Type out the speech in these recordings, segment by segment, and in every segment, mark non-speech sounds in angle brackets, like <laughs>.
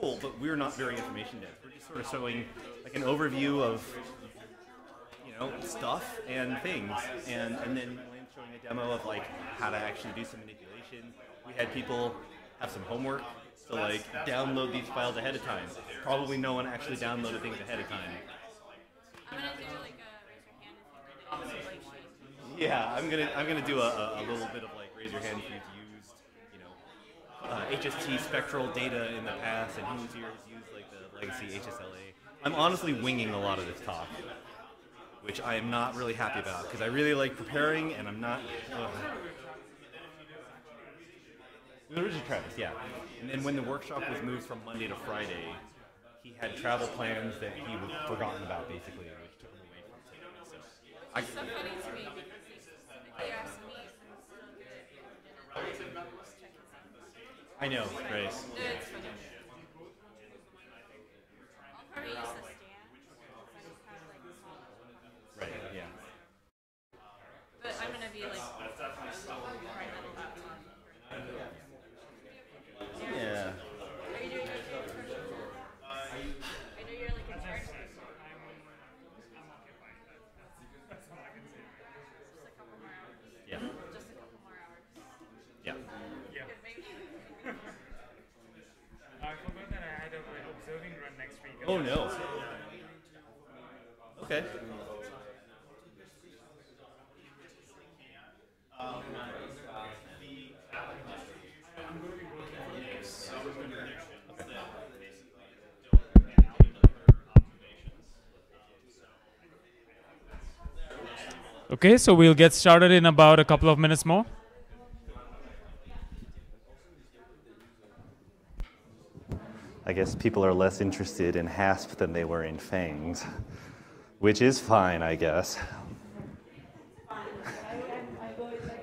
cool, but we're not very information dense. We're just sort of showing like an overview of you know stuff and things, and and then showing a demo of like how to actually do some manipulation. We had people have some homework to like download these files ahead of time. Probably no one actually downloaded things ahead of time. Yeah, I'm gonna I'm gonna do a, a, little bit of like raise your hand used you uh, HST spectral data in the past and who's here has used like the legacy HSLA. I'm honestly winging a lot of this talk, which I am not really happy about because I really like preparing and I'm not. It was just Travis, yeah. And then when the workshop was moved from Monday to Friday, he had travel plans that he had forgotten about basically, which took him away from today. So I, so funny to me because they asked me if I'm still good at dinner. Just checking something. I know, right? No, it's funny. I'll probably use the stand because I just have like small. Right, yeah. But I'm gonna be like right at the laptop. Yeah. Are you doing okay for I know you're like in charge. Just a couple more hours. Yeah. Just a couple more hours. Yeah. Good, maybe. I forgot that I had a observing run next week. Oh no. Okay. Okay, so we'll get started in about a couple of minutes more. I guess people are less interested in HASP than they were in FANGs, which is fine, I guess. <laughs>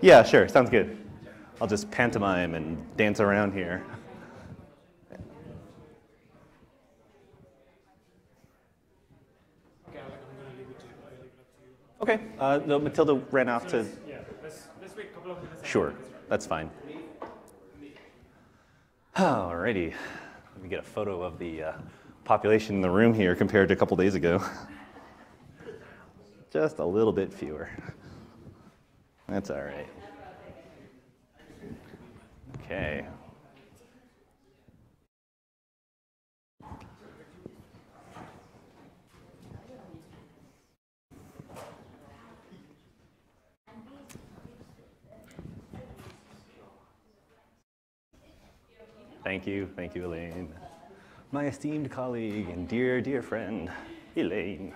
Yeah, sure, sounds good. I'll just pantomime and dance around here. Okay, uh, no, Matilda ran off to. Yeah, let's, let's wait a couple of minutes. Sure, that's fine. Alrighty, let me get a photo of the uh, population in the room here compared to a couple days ago. Just a little bit fewer. That's all right. Okay. Thank you, thank you, Elaine. My esteemed colleague and dear, dear friend, Elaine.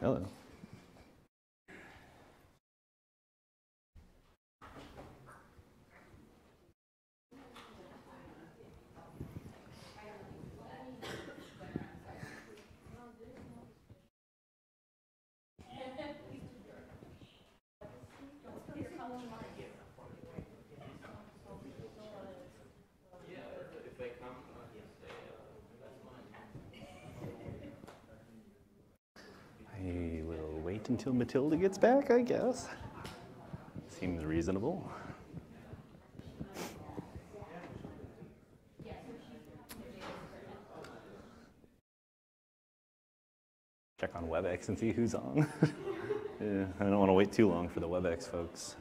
Hello. I will wait until Matilda gets back, I guess. Seems reasonable. Check on WebEx and see who's on. <laughs> yeah, I don't want to wait too long for the WebEx folks.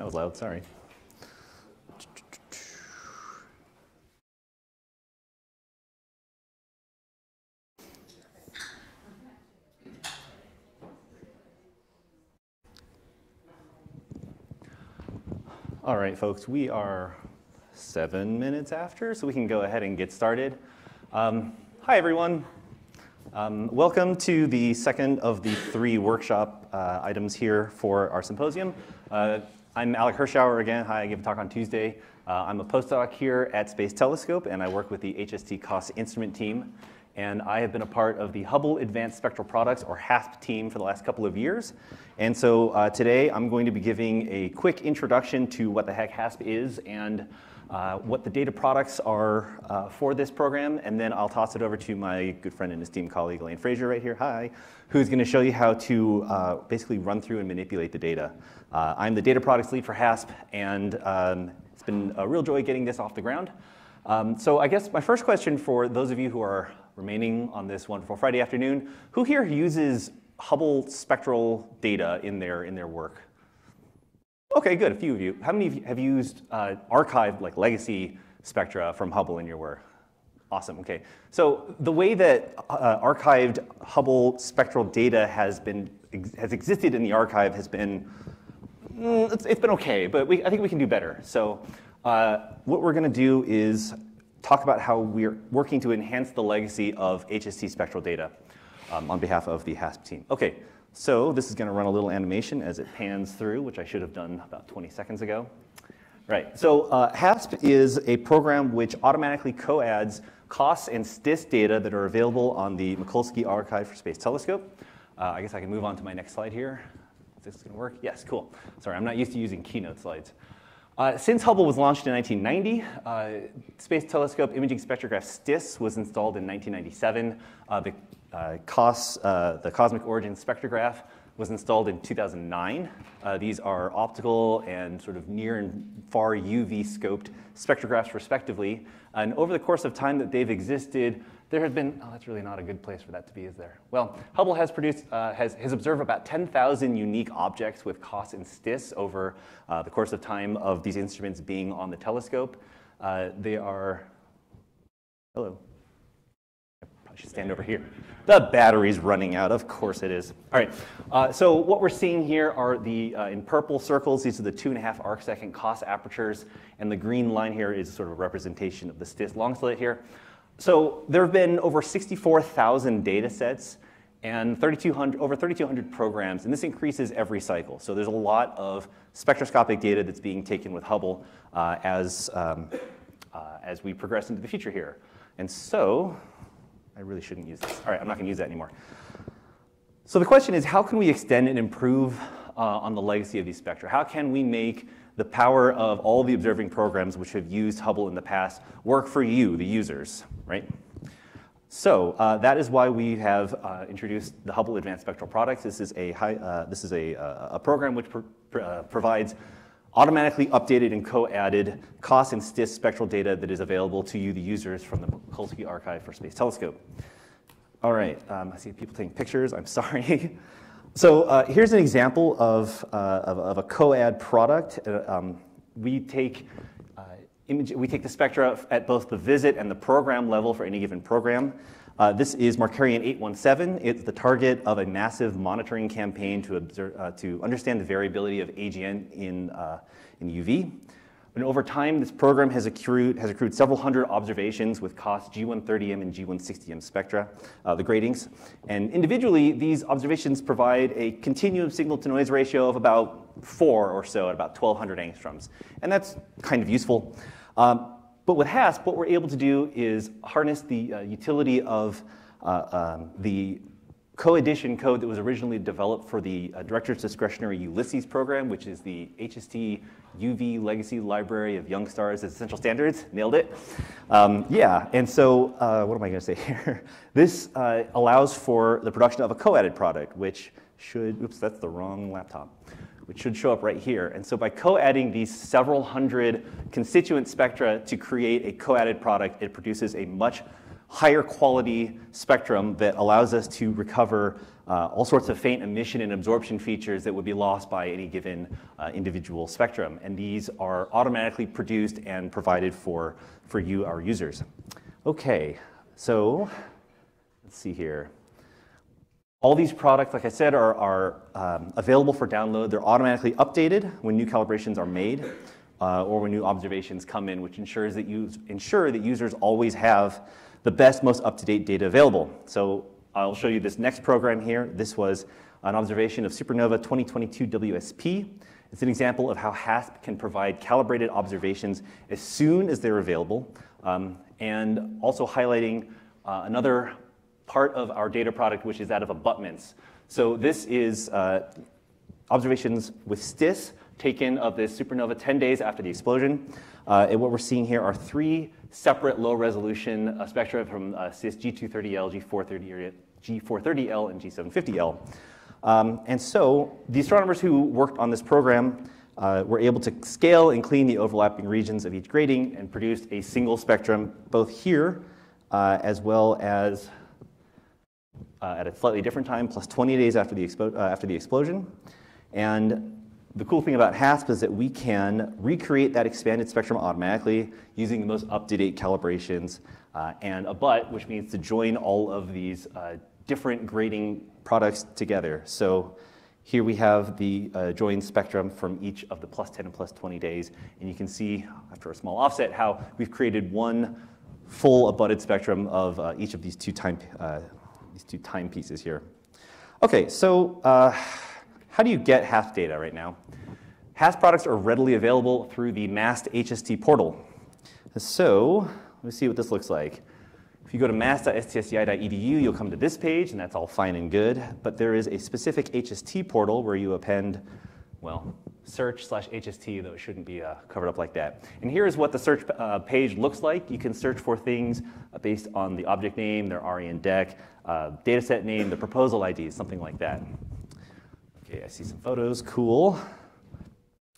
That was loud, sorry. All right, folks, we are seven minutes after, so we can go ahead and get started. Um, hi, everyone. Um, welcome to the second of the three workshop uh, items here for our symposium. Uh, I'm Alec Hirschauer again. Hi, I give a talk on Tuesday. Uh, I'm a postdoc here at Space Telescope, and I work with the HST COS instrument team. And I have been a part of the Hubble Advanced Spectral Products, or HASP team, for the last couple of years. And so uh, today I'm going to be giving a quick introduction to what the heck HASP is and uh, what the data products are uh, for this program, and then I'll toss it over to my good friend and esteemed colleague, Elaine Fraser, right here, hi, who's going to show you how to uh, basically run through and manipulate the data. Uh, I'm the data products lead for HASP, and um, it's been a real joy getting this off the ground. Um, so I guess my first question for those of you who are remaining on this wonderful Friday afternoon, who here uses Hubble spectral data in their, in their work? Okay, good, a few of you. How many of you have used uh, archived, like legacy spectra from Hubble in your work? Awesome, okay. So the way that uh, archived Hubble spectral data has been, has existed in the archive has been, mm, it's, it's been okay, but we, I think we can do better. So uh, what we're gonna do is talk about how we're working to enhance the legacy of HST spectral data um, on behalf of the HASP team. Okay, so this is going to run a little animation as it pans through, which I should have done about 20 seconds ago. Right, so uh, HASP is a program which automatically co-adds COS and STIS data that are available on the Mikulski Archive for Space Telescope. Uh, I guess I can move on to my next slide here. Is this going to work? Yes, cool. Sorry, I'm not used to using keynote slides. Uh, since Hubble was launched in 1990, uh, Space Telescope Imaging Spectrograph STIS was installed in 1997. Uh, the COS, uh, the Cosmic Origin Spectrograph, was installed in 2009. Uh, these are optical and sort of near and far UV scoped spectrographs respectively. And over the course of time that they've existed, there have been, oh, that's really not a good place for that to be, is there? Well, Hubble has produced, uh, has, has observed about 10,000 unique objects with COS and STIS over uh, the course of time of these instruments being on the telescope. Uh, they are, hello. Should stand over here. The battery's running out. Of course it is. All right. Uh, so what we're seeing here are the, uh, in purple circles, these are the two and a half arc second COS apertures. And the green line here is sort of a representation of the STIS long slit here. So there have been over 64,000 data sets and 3,200, over 3,200 programs, and this increases every cycle. So there's a lot of spectroscopic data that's being taken with Hubble uh, as, um, uh, as we progress into the future here. And so, I really shouldn't use this. All right, I'm not gonna use that anymore. So the question is, how can we extend and improve uh, on the legacy of these spectra? How can we make the power of all the observing programs which have used Hubble in the past work for you, the users, right? So uh, that is why we have uh, introduced the Hubble Advanced Spectral Products. This is a, high, uh, this is a, uh, a program which pr pr uh, provides automatically updated and co-added COS and STIS spectral data that is available to you, the users, from the Mikulski Archive for Space Telescope. All right, um, I see people taking pictures. I'm <laughs> sorry. So uh, here's an example of, uh, of, of, a co-add product. Uh, um, we take uh, image, we take the spectra at both the visit and the program level for any given program. Uh, this is Markarian 817. It's the target of a massive monitoring campaign to, observe, uh, to understand the variability of AGN in, in UV. And over time, this program has accrued, has accrued several hundred observations with COS G130M and G160M spectra, uh, the gratings. And individually, these observations provide a continuum signal-to-noise ratio of about four or so at about 1,200 angstroms. And that's kind of useful. Um, but with HASP, what we're able to do is harness the uh, utility of uh, um, the co-addition code that was originally developed for the uh, Director's Discretionary ULLYSES program, which is the HST UV legacy library of young stars as essential standards. Nailed it. Um, yeah, and so uh, what am I going to say <laughs> here? this uh, allows for the production of a co-added product, which should, oops, that's the wrong laptop, which should show up right here. And so by co-adding these several hundred constituent spectra to create a co-added product, it produces a much higher quality spectrum that allows us to recover uh, all sorts of faint emission and absorption features that would be lost by any given uh, individual spectrum. And these are automatically produced and provided for, for you, our users. Okay, so let's see here. All these products, like I said, are, are um, available for download. They're automatically updated when new calibrations are made. uh, or when new observations come in, which ensures that you ensure that users always have the best, most up-to-date data available. So I'll show you this next program here. This was an observation of supernova 2022 WSP. It's an example of how HASP can provide calibrated observations as soon as they're available, um, and also highlighting uh, another part of our data product, which is that of abutments. So this is uh, observations with STIS taken of this supernova 10 days after the explosion. Uh, and what we're seeing here are three separate low resolution uh, spectra from uh, STIS G230L, G430, G430L, and G750L. Um, and so the astronomers who worked on this program uh, were able to scale and clean the overlapping regions of each grating and produced a single spectrum both here uh, as well as uh, at a slightly different time, plus 20 days after the, expo- uh, after the explosion. And the cool thing about HASP is that we can recreate that expanded spectrum automatically using the most up-to-date calibrations uh, and abut, which means to join all of these uh, different grating products together. So here we have the uh, joined spectrum from each of the plus 10 and plus 20 days, and you can see after a small offset how we've created one full abutted spectrum of uh, each of these two time, uh, these two timepieces here. Okay, so uh, how do you get HASP data right now? HASP products are readily available through the MAST HST portal. So let me see what this looks like. If you go to mast.stsci.edu, you'll come to this page, and that's all fine and good. But there is a specific HST portal where you append, well, search slash HST, though it shouldn't be uh, covered up like that. And here's what the search uh, page looks like. You can search for things uh, based on the object name, their REN DEC, uh, dataset name, the proposal ID, something like that. Okay, I see some photos. Cool.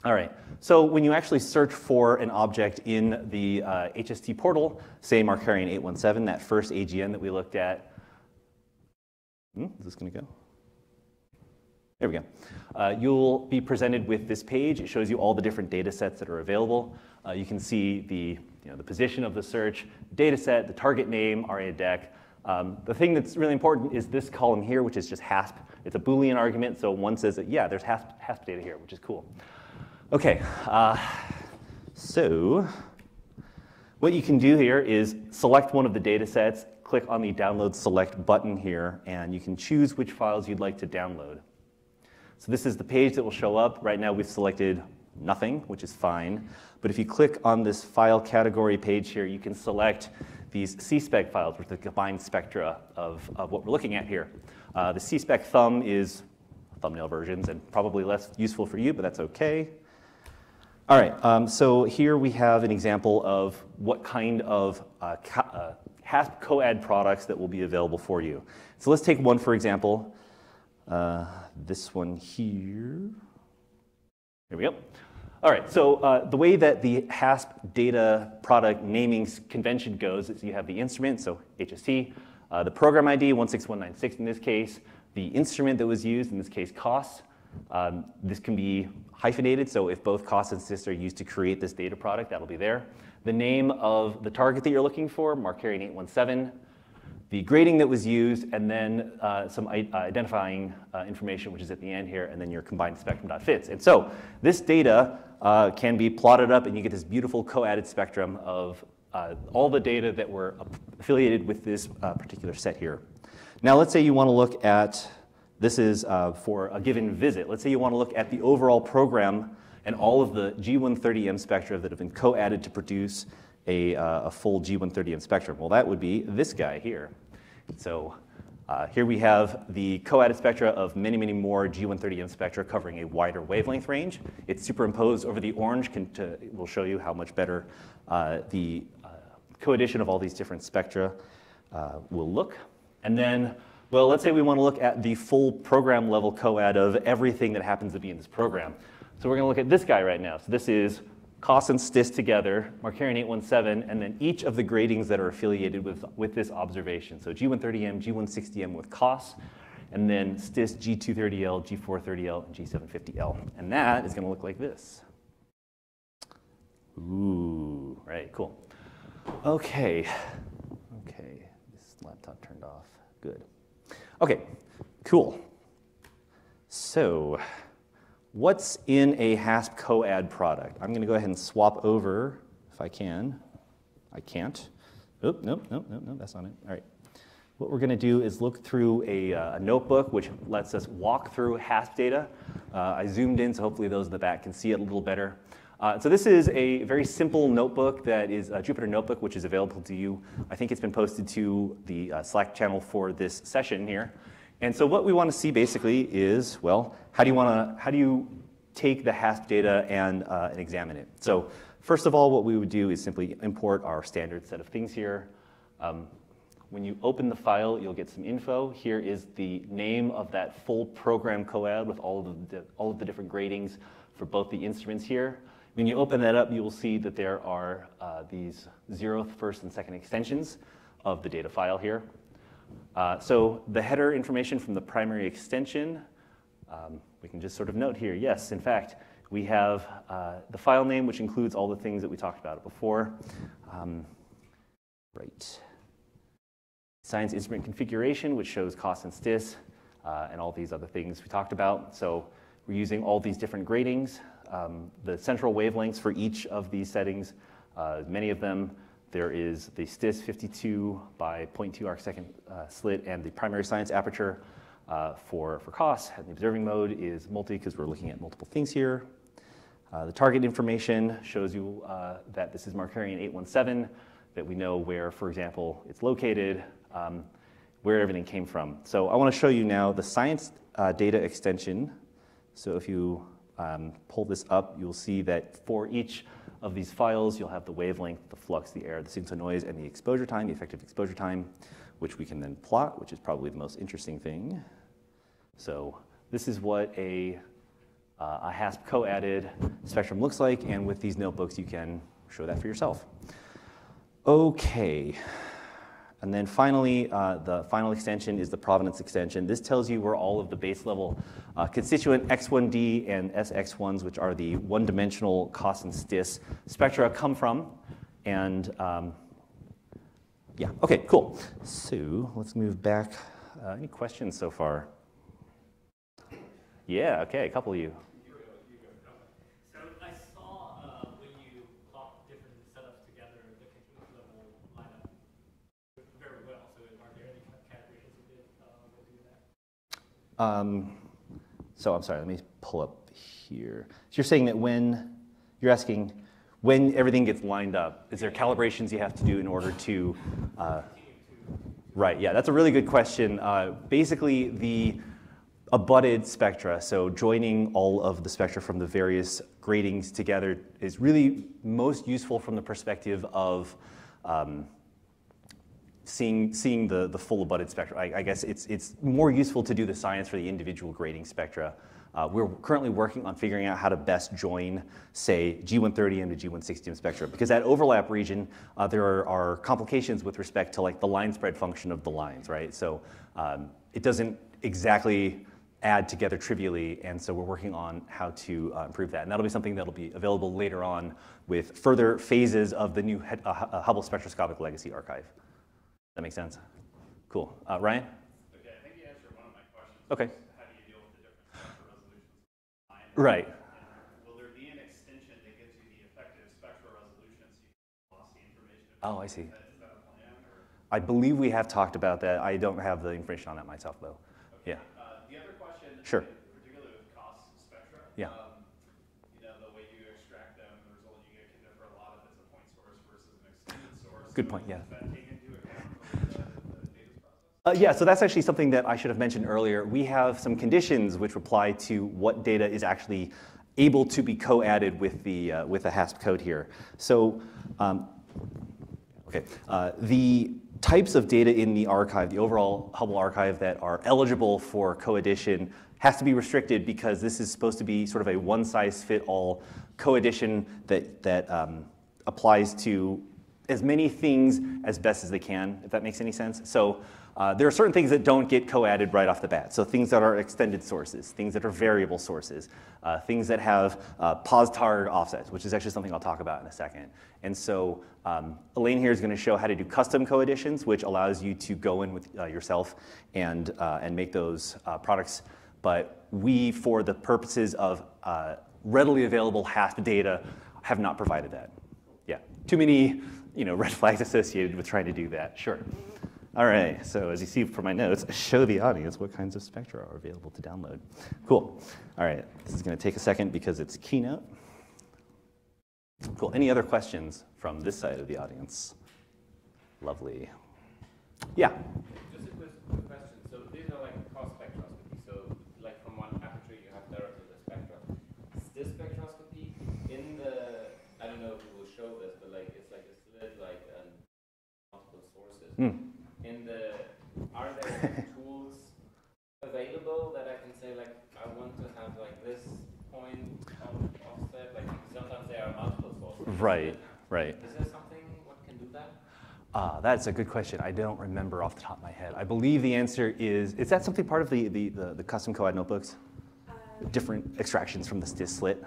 All right, so when you actually search for an object in the uh, HST portal, say Markarian 817, that first AGN that we looked at, hmm, is this gonna go? There we go. Uh, you'll be presented with this page. It shows you all the different data sets that are available. Uh, you can see the, you know, the position of the search, data set, the target name, RA Dec. Um, the thing that's really important is this column here, which is just HASP. It's a Boolean argument, so one says that, yeah, there's HASP, HASP data here, which is cool. Okay, uh, so what you can do here is select one of the data sets, click on the download select button here, and you can choose which files you'd like to download. So this is the page that will show up. Right now we've selected nothing, which is fine. But if you click on this file category page here, you can select these CSPEC files, which are the combined spectra of, of what we're looking at here. Uh, the CSPEC thumb is thumbnail versions and probably less useful for you, but that's okay. All right, um, so here we have an example of what kind of uh, uh, HASP COAD products that will be available for you. So let's take one for example. Uh, this one here. Here we go. All right, so uh, the way that the HASP data product naming convention goes is you have the instrument, so HST, uh, the program ID, 16196 in this case, the instrument that was used, in this case COS. Um, this can be hyphenated, so if both COS and STIS are used to create this data product, that'll be there. The name of the target that you're looking for, Markarian 817, the grating that was used, and then uh, some uh, identifying uh, information, which is at the end here, and then your combined spectrum.fits. And so this data uh, can be plotted up, and you get this beautiful co-added spectrum of uh, all the data that were affiliated with this uh, particular set here. Now let's say you want to look at this is for a given visit. Let's say you want to look at the overall program and all of the G130M spectra that have been co-added to produce a, uh, a full G130M spectrum. Well, that would be this guy here. So uh, here we have the co-added spectra of many, many more G130M spectra covering a wider wavelength range. It's superimposed over the orange can to, will show you how much better uh, the uh, co-addition of all these different spectra uh, will look. And then well, let's say we want to look at the full program level coad of everything that happens to be in this program. So we're going to look at this guy right now. So this is COS and STIS together, Markarian 817, and then each of the gratings that are affiliated with, with this observation. So G130M, G160M with COS, and then STIS G230L, G430L, and G750L. And that is going to look like this. Ooh, right, cool. Okay, okay, this laptop turned off. Good. Okay, cool. So what's in a HASP CoAD product? I'm going to go ahead and swap over if I can. I can't. Oop, nope, nope, nope, nope, that's not it. All right. What we're going to do is look through a, uh, a, notebook which lets us walk through HASP data. Uh, I zoomed in, so hopefully those in the back can see it a little better. Uh, so this is a very simple notebook that is a Jupyter Notebook, which is available to you. I think it's been posted to the uh, Slack channel for this session here. And so what we want to see basically is, well, how do you want to, how do you take the HASP data and, uh, and examine it? So first of all, what we would do is simply import our standard set of things here. Um, when you open the file, you'll get some info. Here is the name of that full program COAD with all of the, all of the different gratings for both the instruments here. When you open that up, you will see that there are uh, these zeroth, first, and second extensions of the data file here. Uh, so the header information from the primary extension, um, we can just sort of note here, yes, in fact, we have uh, the file name, which includes all the things that we talked about before. Um, right. Science instrument configuration, which shows COS and stis, uh, and all these other things we talked about. So we're using all these different gratings um, the central wavelengths for each of these settings, uh, many of them, there is the STIS 52 by 0.2 arc second uh, slit and the primary science aperture uh, for, for COS. And the observing mode is multi because we're looking at multiple things here. Uh, the target information shows you uh, that this is Markarian 817, that we know where, for example, it's located, um, where everything came from. So I want to show you now the science uh, data extension. So if you um, pull this up, you'll see that for each of these files, you'll have the wavelength, the flux, the error, the signal-to-noise, and the exposure time, the effective exposure time, which we can then plot, which is probably the most interesting thing. So this is what a, uh, a HASP co-added spectrum looks like, and with these notebooks, you can show that for yourself. Okay. And then finally, uh, the final extension is the provenance extension. This tells you where all of the base level uh, constituent X1D and SX1s, which are the one-dimensional COS and stis spectra, come from. And um, yeah, okay, cool. So let's move back. Uh, any questions so far? Yeah, okay, a couple of you. Um, so I'm sorry, let me pull up here. So you're saying that when, you're asking when everything gets lined up, is there calibrations you have to do in order to, uh, right, yeah, that's a really good question. Uh, basically, the abutted spectra, so joining all of the spectra from the various gratings together is really most useful from the perspective of um, seeing, seeing the, the full abutted spectra. I, I, guess it's, it's more useful to do the science for the individual grating spectra. Uh, we're currently working on figuring out how to best join, say, G130M to G160M spectra, because that overlap region, uh, there are, are, complications with respect to like the line spread function of the lines, right? So um, it doesn't exactly add together trivially, and so we're working on how to uh, improve that. And that'll be something that'll be available later on with further phases of the new uh, Hubble Spectroscopic Legacy Archive. That makes sense? Cool. Uh, Ryan? Okay, I think you answered one of my questions. Okay. How do you deal with the different spectral resolutions? Right. Will there be an extension that gives you the effective spectral resolution so you can lost the information? Oh, I see. Is that a plan? Or? I believe we have talked about that. I don't have the information on that myself, though. Okay. Yeah. Uh, the other question, sure. particularly with COS spectra, yeah. Um, you know, the way you extract them, the result you get can differ a lot if it's a point source versus an extended source. Good point, yeah. Uh, yeah, so that's actually something that I should have mentioned earlier. We have some conditions which apply to what data is actually able to be co-added with the uh, with the HASP code here. So, um, okay, uh, the types of data in the archive, the overall Hubble archive that are eligible for co-addition has to be restricted because this is supposed to be sort of a one-size-fit-all co-addition that that um, applies to as many things as best as they can, if that makes any sense. So uh, there are certain things that don't get co-added right off the bat. So things that are extended sources, things that are variable sources, uh, things that have uh, pos-tar offsets, which is actually something I'll talk about in a second. And so um, Elaine here is going to show how to do custom co-additions, which allows you to go in with uh, yourself and, uh, and make those uh, products but we, for the purposes of readily available HASP data, have not provided that. Yeah, too many you know, <laughs> red flags associated with trying to do that, sure. All right, so as you see from my notes, show the audience what kinds of spectra are available to download. Cool. All right, this is going to take a second because it's Keynote. Cool. Any other questions from this side of the audience? Lovely. Yeah. Just a quick quick question. So these are like cross spectroscopy. So like from one aperture you have directly the spectra. Is this spectroscopy in the I don't know if we will show this, but like it's like a slit like and multiple sources. Hmm. In the are there tools available that I can say like I want to have like this point of offset? Like sometimes there are multiple sources. Right, right. Is there something what can do that? Uh, that's a good question. I don't remember off the top of my head. I believe the answer is, is that something part of the, the, the, the custom COAD notebooks? Different extractions from the STIS slit?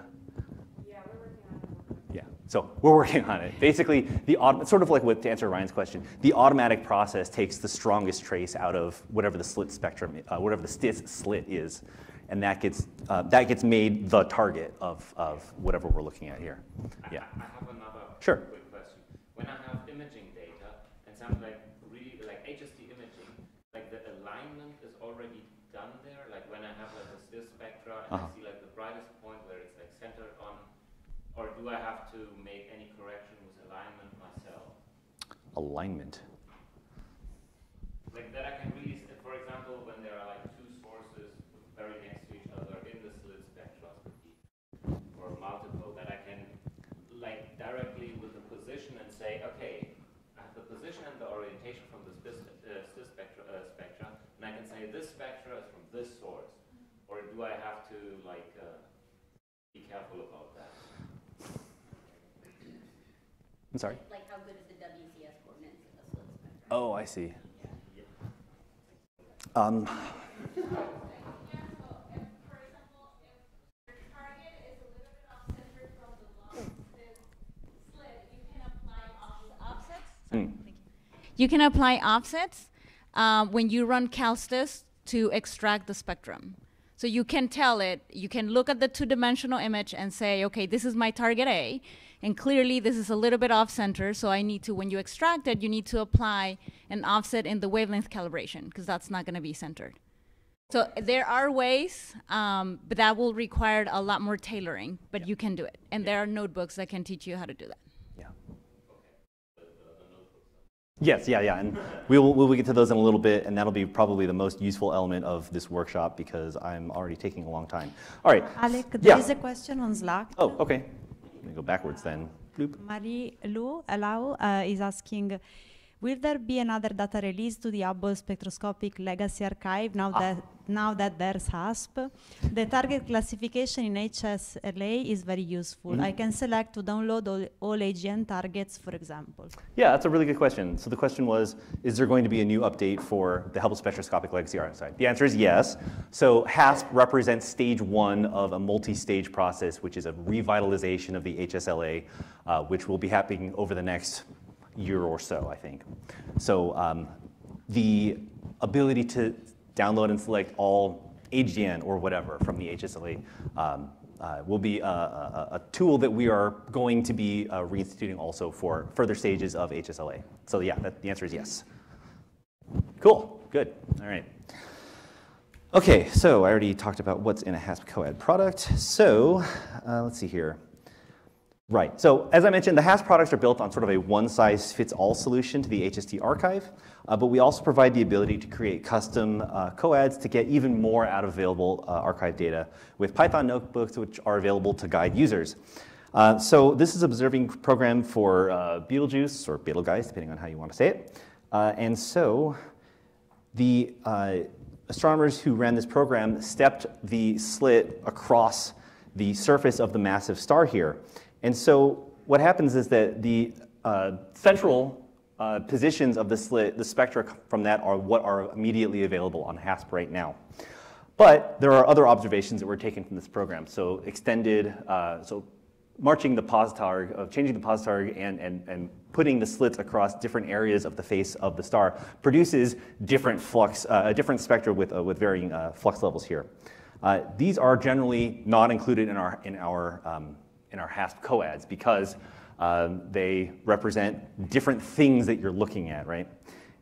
Yeah, we're working on it. Yeah, so we're working on it. Basically, the autom- sort of like what to answer Ryan's question, the automatic process takes the strongest trace out of whatever the slit spectrum, uh, whatever the STIS slit is, and that gets uh, that gets made the target of, of whatever we're looking at here. Yeah. I have another Sure. quick question. When I have imaging data and some like really like HST imaging, like the alignment is already done there. Like when I have like a STIS spectra and Uh-huh. I see like the brightest point where it's like centered on, or do I have to make any correction with alignment myself? Alignment. Like that I can really, s- for example, when there are like two sources very next to each other in the slit spectroscopy, or multiple, that I can like directly with the position and say, okay, I have the position and the orientation from the STIS, uh, STIS spectra, uh, spectra, and I can say this spectra is from this source, or do I have to like uh, be careful about that? I'm sorry? Like how good is the WCS coordinates in the slit spectrum? Oh, I see. Um, Yeah, so if, for example, if your target is a little bit off-centered from the long this slit, you can apply offsets. You can apply offsets um, when you run CalSTIS to extract the spectrum. So you can tell it, you can look at the two-dimensional image and say, okay, this is my target A, and clearly this is a little bit off-center, so I need to, when you extract it, you need to apply an offset in the wavelength calibration, because that's not gonna be centered. So there are ways, um, but that will require a lot more tailoring, but you can do it. And there are notebooks that can teach you how to do that. Yeah. Yes, yeah, yeah, and we will, we will get to those in a little bit, and that'll be probably the most useful element of this workshop because I'm already taking a long time. All right. Alec, Yeah. there is a question on Slack. Oh, okay. Let me go backwards then. Bloop. Marie Lou Alau uh, is asking, will there be another data release to the Hubble spectroscopic legacy archive now Ah. that now that there's HASP? The target classification in HSLA is very useful. Mm-hmm. I can select to download all, all AGN targets, for example. Yeah, that's a really good question. So the question was, is there going to be a new update for the Hubble spectroscopic legacy archive? The answer is yes. So HASP represents stage one of a multi-stage process, which is a revitalization of the HSLA, uh, which will be happening over the next year or so, I think. So um, the ability to download and select all AGN or whatever from the HSLA um, uh, will be a, a, a tool that we are going to be uh, reinstituting also for further stages of HSLA. So yeah, that, the answer is yes. Cool, good, all right. Okay, so I already talked about what's in a HASP COAD product. So uh, let's see here. Right. So as I mentioned, the HASP products are built on sort of a one-size-fits-all solution to the HST archive, uh, but we also provide the ability to create custom uh, coads to get even more out of available uh, archive data with Python notebooks, which are available to guide users. Uh, so this is observing program for uh, Betelgeuse or Betelgeuse, depending on how you want to say it. Uh, and so the astronomers who ran this program stepped the slit across the surface of the massive star here. And so what happens is that the uh, central uh, positions of the slit, the spectra from that are what are immediately available on HASP right now. But there are other observations that were taken from this program. So extended, uh, so marching the positarg, of changing the positarg and, and, and putting the slits across different areas of the face of the star produces different flux, uh, a different spectra with, uh, with varying uh, flux levels here. Uh, these are generally not included in our, in our, um, in our HASP coads because um, they represent different things that you're looking at, right?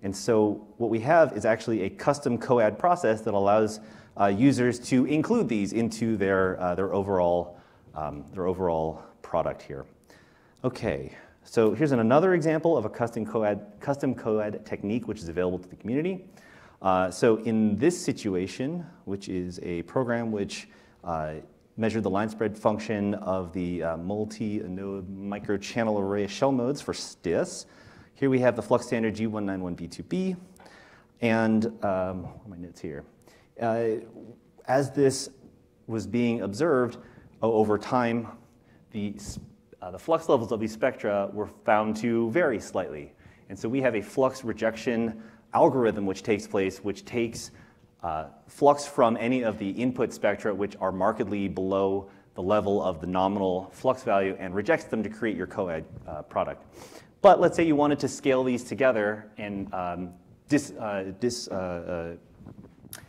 And so what we have is actually a custom COAD process that allows uh, users to include these into their, uh, their, overall, um, their overall product here. Okay, so here's another example of a custom COAD, custom COAD technique which is available to the community. Uh, so in this situation, which is a program which uh, measured the line spread function of the uh, multi-anode microchannel array shell modes for STIS, here we have the flux standard G191B2B, and um, my notes here? Uh, as this was being observed over time, the, uh, the flux levels of these spectra were found to vary slightly. And so we have a flux rejection algorithm which takes place, which takes uh, flux from any of the input spectra which are markedly below the level of the nominal flux value and rejects them to create your coed uh, product. But let's say you wanted to scale these together and um, dis, uh, dis, uh, uh,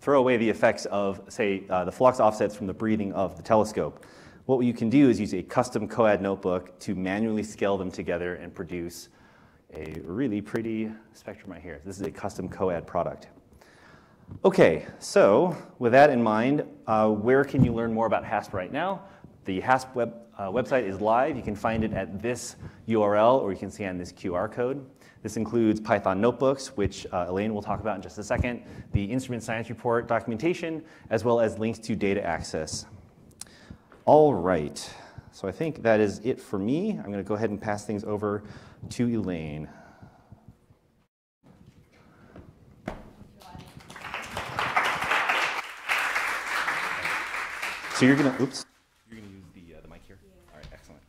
throw away the effects of, say, uh, the flux offsets from the breathing of the telescope. What you can do is use a custom COAD notebook to manually scale them together and produce a really pretty spectrum right here. This is a custom COAD product. Okay, so with that in mind, uh, where can you learn more about HASP right now? The HASP web, uh, website is live. You can find it at this URL or you can on this QR code. This includes Python notebooks, which uh, Elaine will talk about in just a second, the instrument science report documentation, as well as links to data access. All right, so I think that is it for me. I'm going to go ahead and pass things over to Elaine. So you're gonna, oops, you're gonna use the, uh, the mic here? All right, excellent.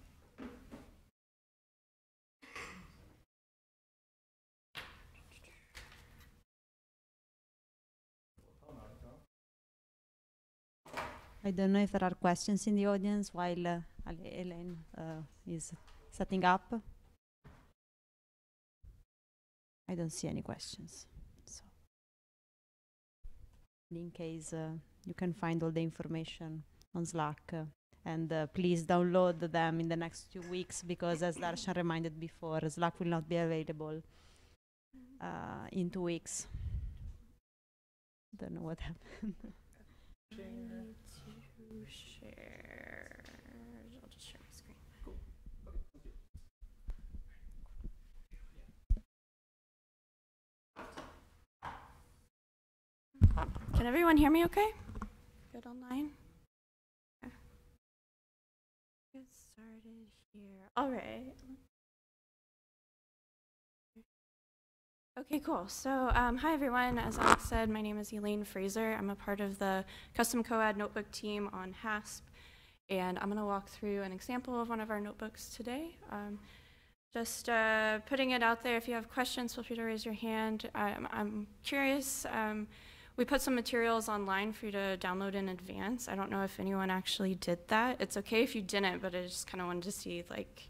I don't know if there are questions in the audience while uh, Elaine uh, is setting up. I don't see any questions. So, in case uh, you can find all the information on Slack. Uh, and uh, please download them in the next two weeks because, as Darshan reminded before, Slack will not be available uh, in two weeks. Don't know what happened. share. I'll just share my screen. Can everyone hear me okay? Good online? Here. All right. Okay, cool. So, um, hi everyone. As Alex said, my name is Elaine Fraser. I'm a part of the Custom COAD notebook team on HASP, and I'm going to walk through an example of one of our notebooks today. Um, just uh, putting it out there. If you have questions, feel free to raise your hand. I'm, I'm curious. Um, we put some materials online for you to download in advance. I don't know if anyone actually did that. It's okay if you didn't, but I just kind of wanted to see, like,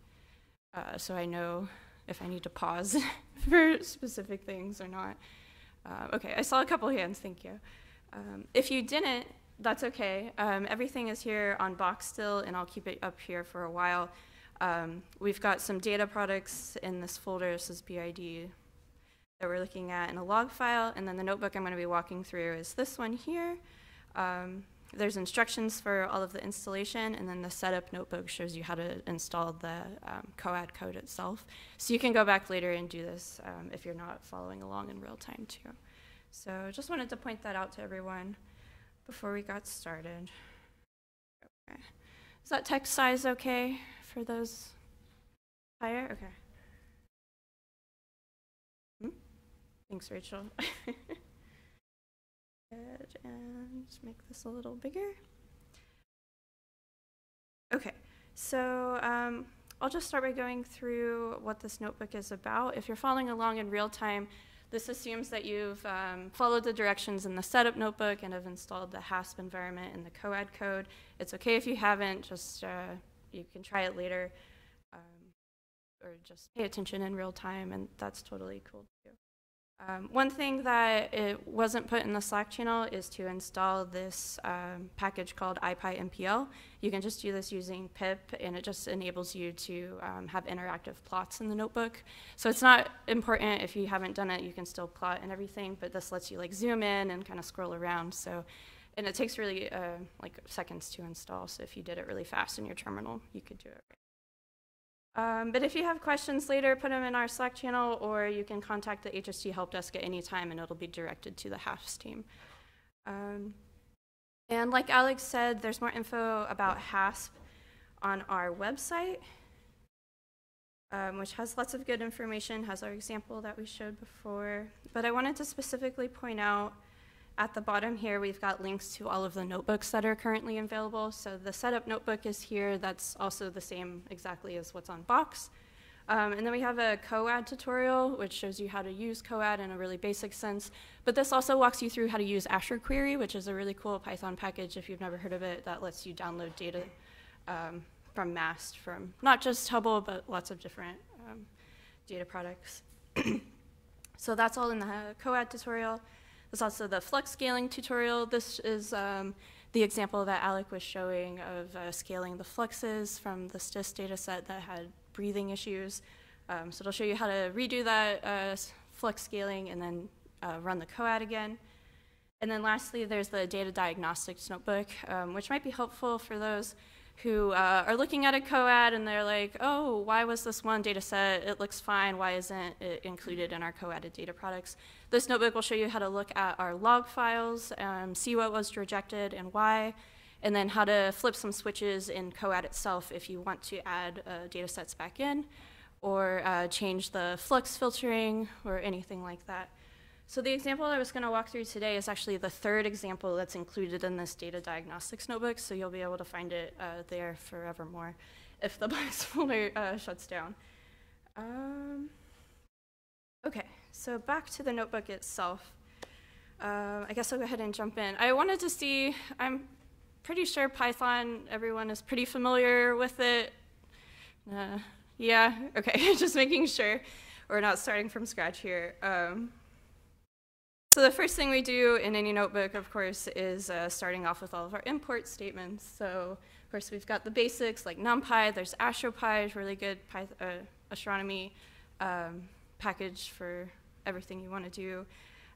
uh, so I know if I need to pause <laughs> for specific things or not. Uh, okay, I saw a couple hands, thank you. Um, if you didn't, that's okay. Um, everything is here on Box still, and I'll keep it up here for a while. Um, we've got some data products in this folder. This is BID that we're looking at in a log file, and then the notebook I'm going to be walking through is this one here. Um, there's instructions for all of the installation, and then the setup notebook shows you how to install the um, COAD code itself. So you can go back later and do this um, if you're not following along in real time too. So just wanted to point that out to everyone before we got started. Okay. Is that text size okay for those higher? Okay. Thanks, Rachel. <laughs> and make this a little bigger. Okay, so um, I'll just start by going through what this notebook is about. If you're following along in real time, this assumes that you've um, followed the directions in the setup notebook and have installed the HASP environment and the COAD code. It's okay if you haven't, just uh, you can try it later um, or just pay attention in real time, and that's totally cool too. Um, one thing that it wasn't put in the Slack channel is to install this um, package called IPyMPL. You can just do this using pip, and it just enables you to um, have interactive plots in the notebook. So it's not important if you haven't done it, you can still plot and everything, but this lets you like zoom in and kind of scroll around. So, and it takes really uh, like seconds to install. So if you did it really fast in your terminal, you could do it. Um, but if you have questions later, put them in our Slack channel, or you can contact the HST help desk at any time, and it'll be directed to the HASP team. Um, and like Alex said, there's more info about HASP on our website, um, which has lots of good information, has our example that we showed before. But I wanted to specifically point out at the bottom here, we've got links to all of the notebooks that are currently available. So the setup notebook is here. That's also the same exactly as what's on Box. Um, and then we have a COAD tutorial, which shows you how to use COAD in a really basic sense. But this also walks you through how to use AstroQuery, which is a really cool Python package, if you've never heard of it, that lets you download data um, from MAST, from not just Hubble, but lots of different um, data products. <clears throat> so that's all in the COAD tutorial. There's also the flux scaling tutorial. This is um, the example that Alec was showing of uh, scaling the fluxes from the STIS data set that had breathing issues. Um, so it'll show you how to redo that uh, flux scaling and then uh, run the COAD again. And then lastly, there's the data diagnostics notebook, um, which might be helpful for those who uh, are looking at a COAD and they're like, oh, why was this one data set? It looks fine. Why isn't it included in our co-added data products? This notebook will show you how to look at our log files, um, see what was rejected and why, and then how to flip some switches in COAD itself if you want to add uh, data sets back in or uh, change the flux filtering or anything like that. So the example I was going to walk through today is actually the third example that's included in this data diagnostics notebook, so you'll be able to find it uh, there forevermore if the <laughs> box folder uh, shuts down. Um, okay, so back to the notebook itself. Uh, I guess I'll go ahead and jump in. I wanted to see, I'm pretty sure Python, everyone is pretty familiar with it. Uh, yeah, okay, <laughs> just making sure we're not starting from scratch here. Um, so the first thing we do in any notebook, of course, is uh, starting off with all of our import statements. So of course, we've got the basics like NumPy. There's AstroPy, really good uh, astronomy um, package for everything you want to do.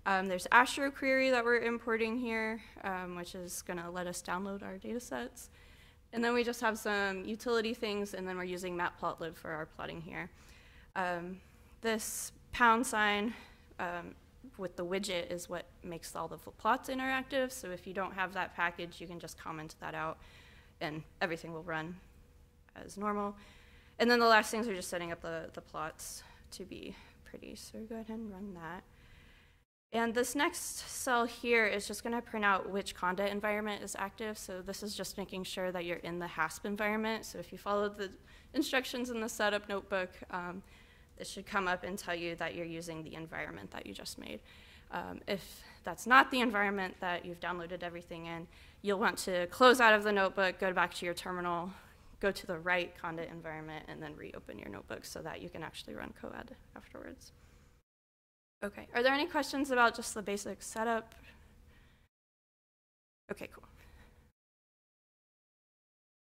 Um, there's AstroQuery that we're importing here, um, which is going to let us download our data sets. And then we just have some utility things, and then we're using matplotlib for our plotting here. Um, this pound sign um, with the widget is what makes all the plots interactive. So if you don't have that package, you can just comment that out and everything will run as normal. And then the last things are just setting up the, the plots to be pretty. So go ahead and run that. And this next cell here is just going to print out which conda environment is active. So this is just making sure that you're in the HASP environment. So if you follow the instructions in the setup notebook, um, it should come up and tell you that you're using the environment that you just made. Um, if that's not the environment that you've downloaded everything in, you'll want to close out of the notebook, go back to your terminal, go to the right conda environment, and then reopen your notebook so that you can actually run COAD afterwards. Okay, are there any questions about just the basic setup? Okay, cool.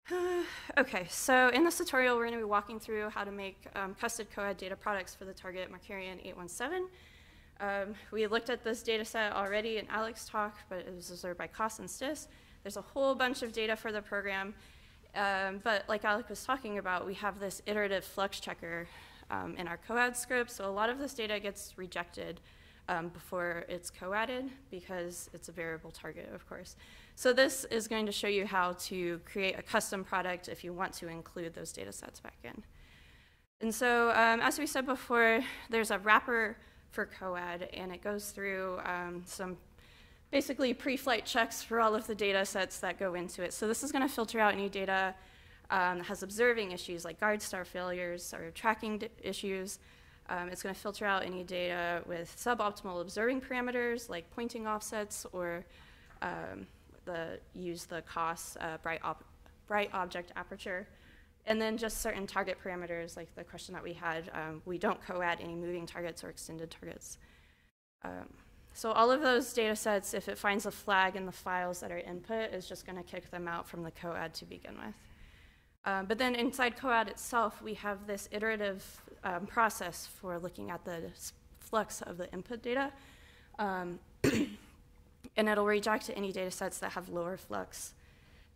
<sighs> okay, so in this tutorial, we're going to be walking through how to make um, custard COAD data products for the target Markarian 817. Um, we looked at this data set already in Alex's talk, but it was observed by COS and STIS. There's a whole bunch of data for the program, um, but like Alec was talking about, we have this iterative flux checker um, in our COAD script, so a lot of this data gets rejected um, before it's co-added because it's a variable target, of course. So this is going to show you how to create a custom product if you want to include those data sets back in. And so um, as we said before, there's a wrapper for COAD, and it goes through um, some basically pre-flight checks for all of the data sets that go into it. So this is going to filter out any data um, that has observing issues like guide star failures or tracking issues. Um, it's going to filter out any data with suboptimal observing parameters like pointing offsets or um, the use the COS uh, bright, bright object aperture. And then just certain target parameters, like the question that we had, um, we don't co-add any moving targets or extended targets. Um, so all of those data sets, if it finds a flag in the files that are input, is just going to kick them out from the COAD to begin with. Um, but then inside COAD itself, we have this iterative um, process for looking at the flux of the input data. Um, <clears throat> and it'll reject any data sets that have lower flux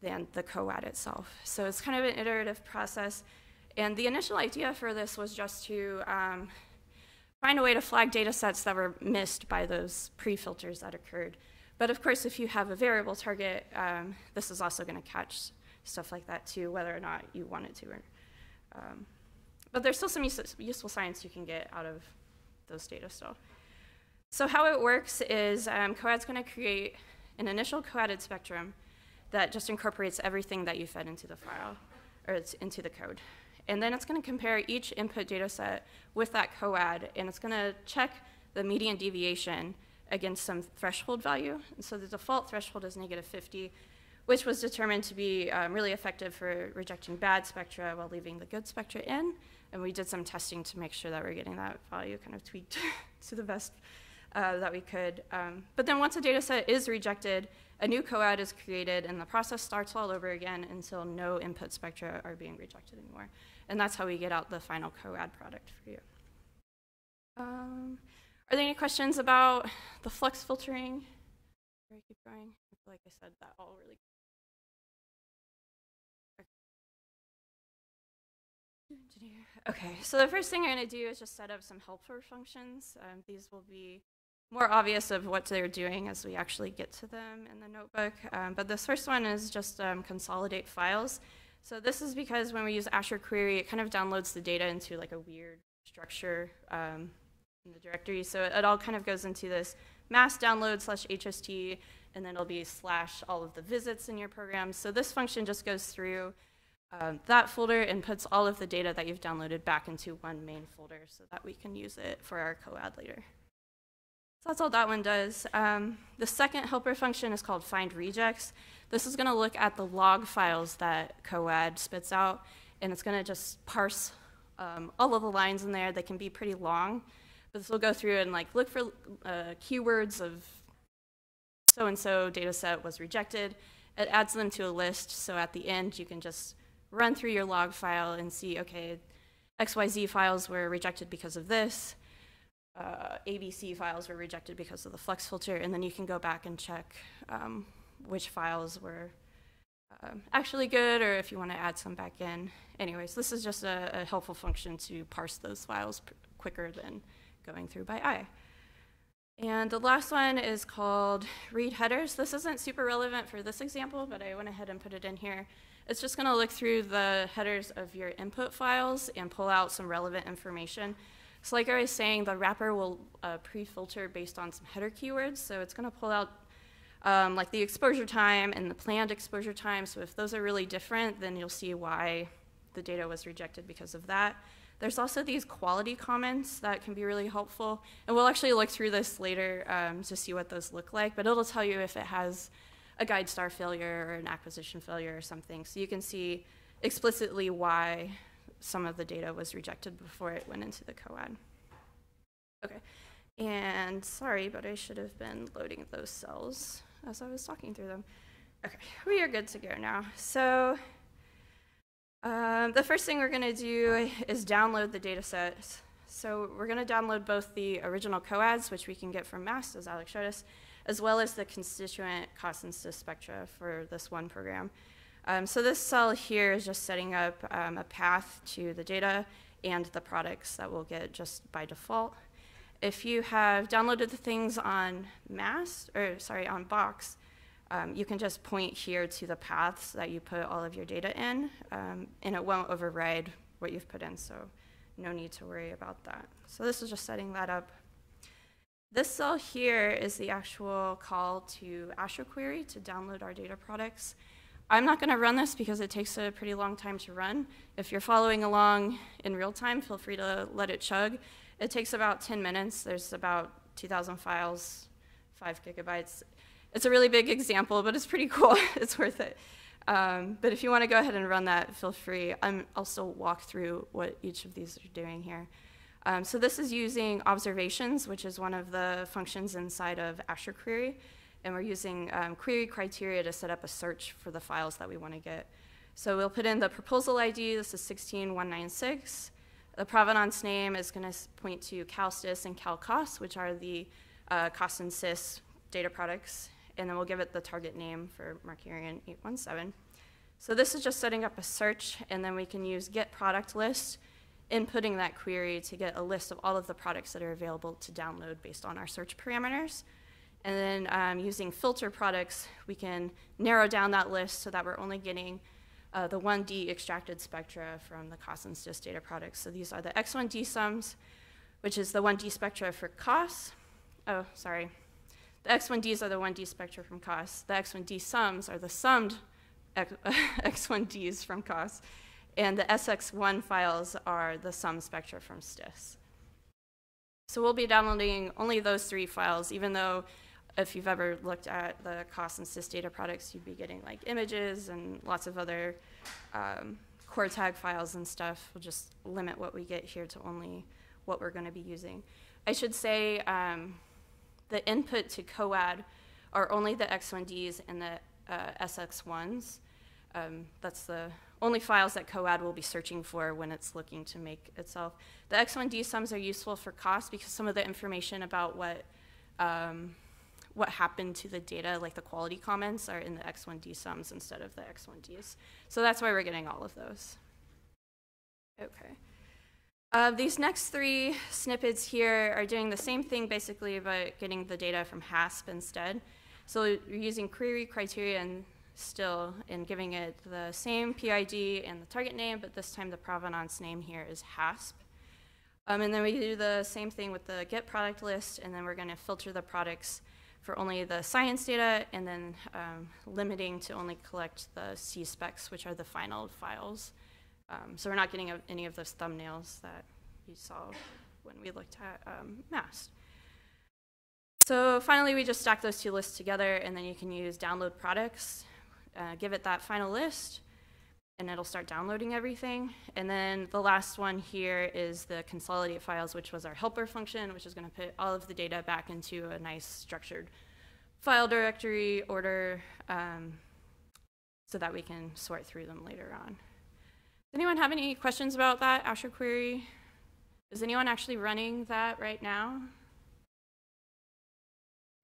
than the COAD itself. So it's kind of an iterative process. And the initial idea for this was just to um, find a way to flag data sets that were missed by those pre-filters that occurred. But of course, if you have a variable target, um, this is also going to catch stuff like that too, whether or not you want it to. Or, um, but there's still some use- useful science you can get out of those data still. So how it works is um, COAD's going to create an initial coadded spectrum that just incorporates everything that you fed into the file, or it's into the code. And then it's going to compare each input data set with that coad, and it's going to check the median deviation against some threshold value. And so the default threshold is negative 50, which was determined to be um, really effective for rejecting bad spectra while leaving the good spectra in. And we did some testing to make sure that we're getting that value kind of tweaked <laughs> to the best uh, that we could. Um, but then once a data set is rejected, a new coad is created, and the process starts all over again until no input spectra are being rejected anymore. And that's how we get out the final coad product for you. Um, are there any questions about the flux filtering? Before I keep going, I feel like I said that all really. Okay, so the first thing I'm going to do is just set up some helper functions. Um, these will be more obvious of what they're doing as we actually get to them in the notebook. Um, but this first one is just um, consolidate files. So this is because when we use AstroQuery, it kind of downloads the data into like a weird structure um, in the directory. So it, it all kind of goes into this MAST download slash HST, and then it'll be slash all of the visits in your program. So this function just goes through um, that folder and puts all of the data that you've downloaded back into one main folder so that we can use it for our COAD later. So that's all that one does. Um, the second helper function is called find rejects. This is going to look at the log files that COAD spits out, and it's going to just parse um, all of the lines in there. They can be pretty long, but this will go through and like look for uh, keywords of so-and-so data set was rejected. It adds them to a list, so at the end you can just run through your log file and see, okay, XYZ files were rejected because of this uh, ABC files were rejected because of the flux filter, and then you can go back and check um, which files were um, actually good, or if you want to add some back in. Anyways, this is just a, a helpful function to parse those files quicker than going through by eye. And the last one is called read headers. This isn't super relevant for this example, but I went ahead and put it in here. It's just going to look through the headers of your input files and pull out some relevant information. So like I was saying, the wrapper will uh, pre-filter based on some header keywords. So it's going to pull out um, like the exposure time and the planned exposure time. So if those are really different, then you'll see why the data was rejected because of that. There's also these quality comments that can be really helpful. And we'll actually look through this later um, to see what those look like. But it'll tell you if it has a guide star failure or an acquisition failure or something. So you can see explicitly why some of the data was rejected before it went into the COAD. Okay, and sorry, but I should have been loading those cells as I was talking through them. Okay, we are good to go now. So um, the first thing we're going to do is download the data set. So we're going to download both the original COADs, which we can get from MAST, as Alex showed us, as well as the constituent cost and spectra for this one program. Um, so this cell here is just setting up um, a path to the data and the products that we'll get just by default. If you have downloaded the things on MAST, or sorry, on Box, um, you can just point here to the paths that you put all of your data in, um, and it won't override what you've put in, so no need to worry about that. So this is just setting that up. This cell here is the actual call to AstroQuery to download our data products. I'm not going to run this because it takes a pretty long time to run. If you're following along in real time, feel free to let it chug. It takes about 10 minutes. There's about 2,000 files, 5 gigabytes. It's a really big example, but it's pretty <laughs> cool. it's worth it. Um, but if you want to go ahead and run that, feel free. i will still walk through what each of these are doing here. Um, so this is using observations, which is one of the functions inside of AstroQuery. And we're using um, query criteria to set up a search for the files that we want to get. So we'll put in the proposal ID, this is 16196. The provenance name is going to point to CalSTIS and CalCOS, which are the uh, COS and STIS data products. And then we'll give it the target name for Markarian 817. So this is just setting up a search, and then we can use get product list, inputting that query to get a list of all of the products that are available to download based on our search parameters. And then um, using filter products, we can narrow down that list so that we're only getting uh, the 1D extracted spectra from the COS and STIS data products. So these are the X1D sums, which is the 1D spectra for COS. Oh, sorry. The X1Ds are the 1D spectra from COS. The X1D sums are the summed X1Ds <laughs> from COS. And the SX1 files are the sum spectra from STIS. So we'll be downloading only those three files, even though if you've ever looked at the COS and STIS data products, you'd be getting like images and lots of other um, corrtag files and stuff. We'll just limit what we get here to only what we're going to be using. I should say um, the input to COAD are only the X1Ds and the uh, SX1s. Um, that's the only files that COAD will be searching for when it's looking to make itself. The X1D sums are useful for COS because some of the information about what um, what happened to the data, like the quality comments, are in the X1D sums instead of the X1Ds. So that's why we're getting all of those. Okay. Uh, these next three snippets here are doing the same thing basically, but getting the data from HASP instead. So you're using query criteria and still and giving it the same PID and the target name, but this time the provenance name here is HASP. Um, and then we do the same thing with the get product list, and then we're going to filter the products for only the science data, and then um, limiting to only collect the C specs, which are the final files. Um, so we're not getting any of those thumbnails that you saw when we looked at um, MAST. So finally, we just stack those two lists together, and then you can use download products, uh, give it that final list, and it'll start downloading everything. And then the last one here is the consolidate files, which was our helper function, which is going to put all of the data back into a nice structured file directory order um, so that we can sort through them later on. Does anyone have any questions about that AstroQuery? Is anyone actually running that right now?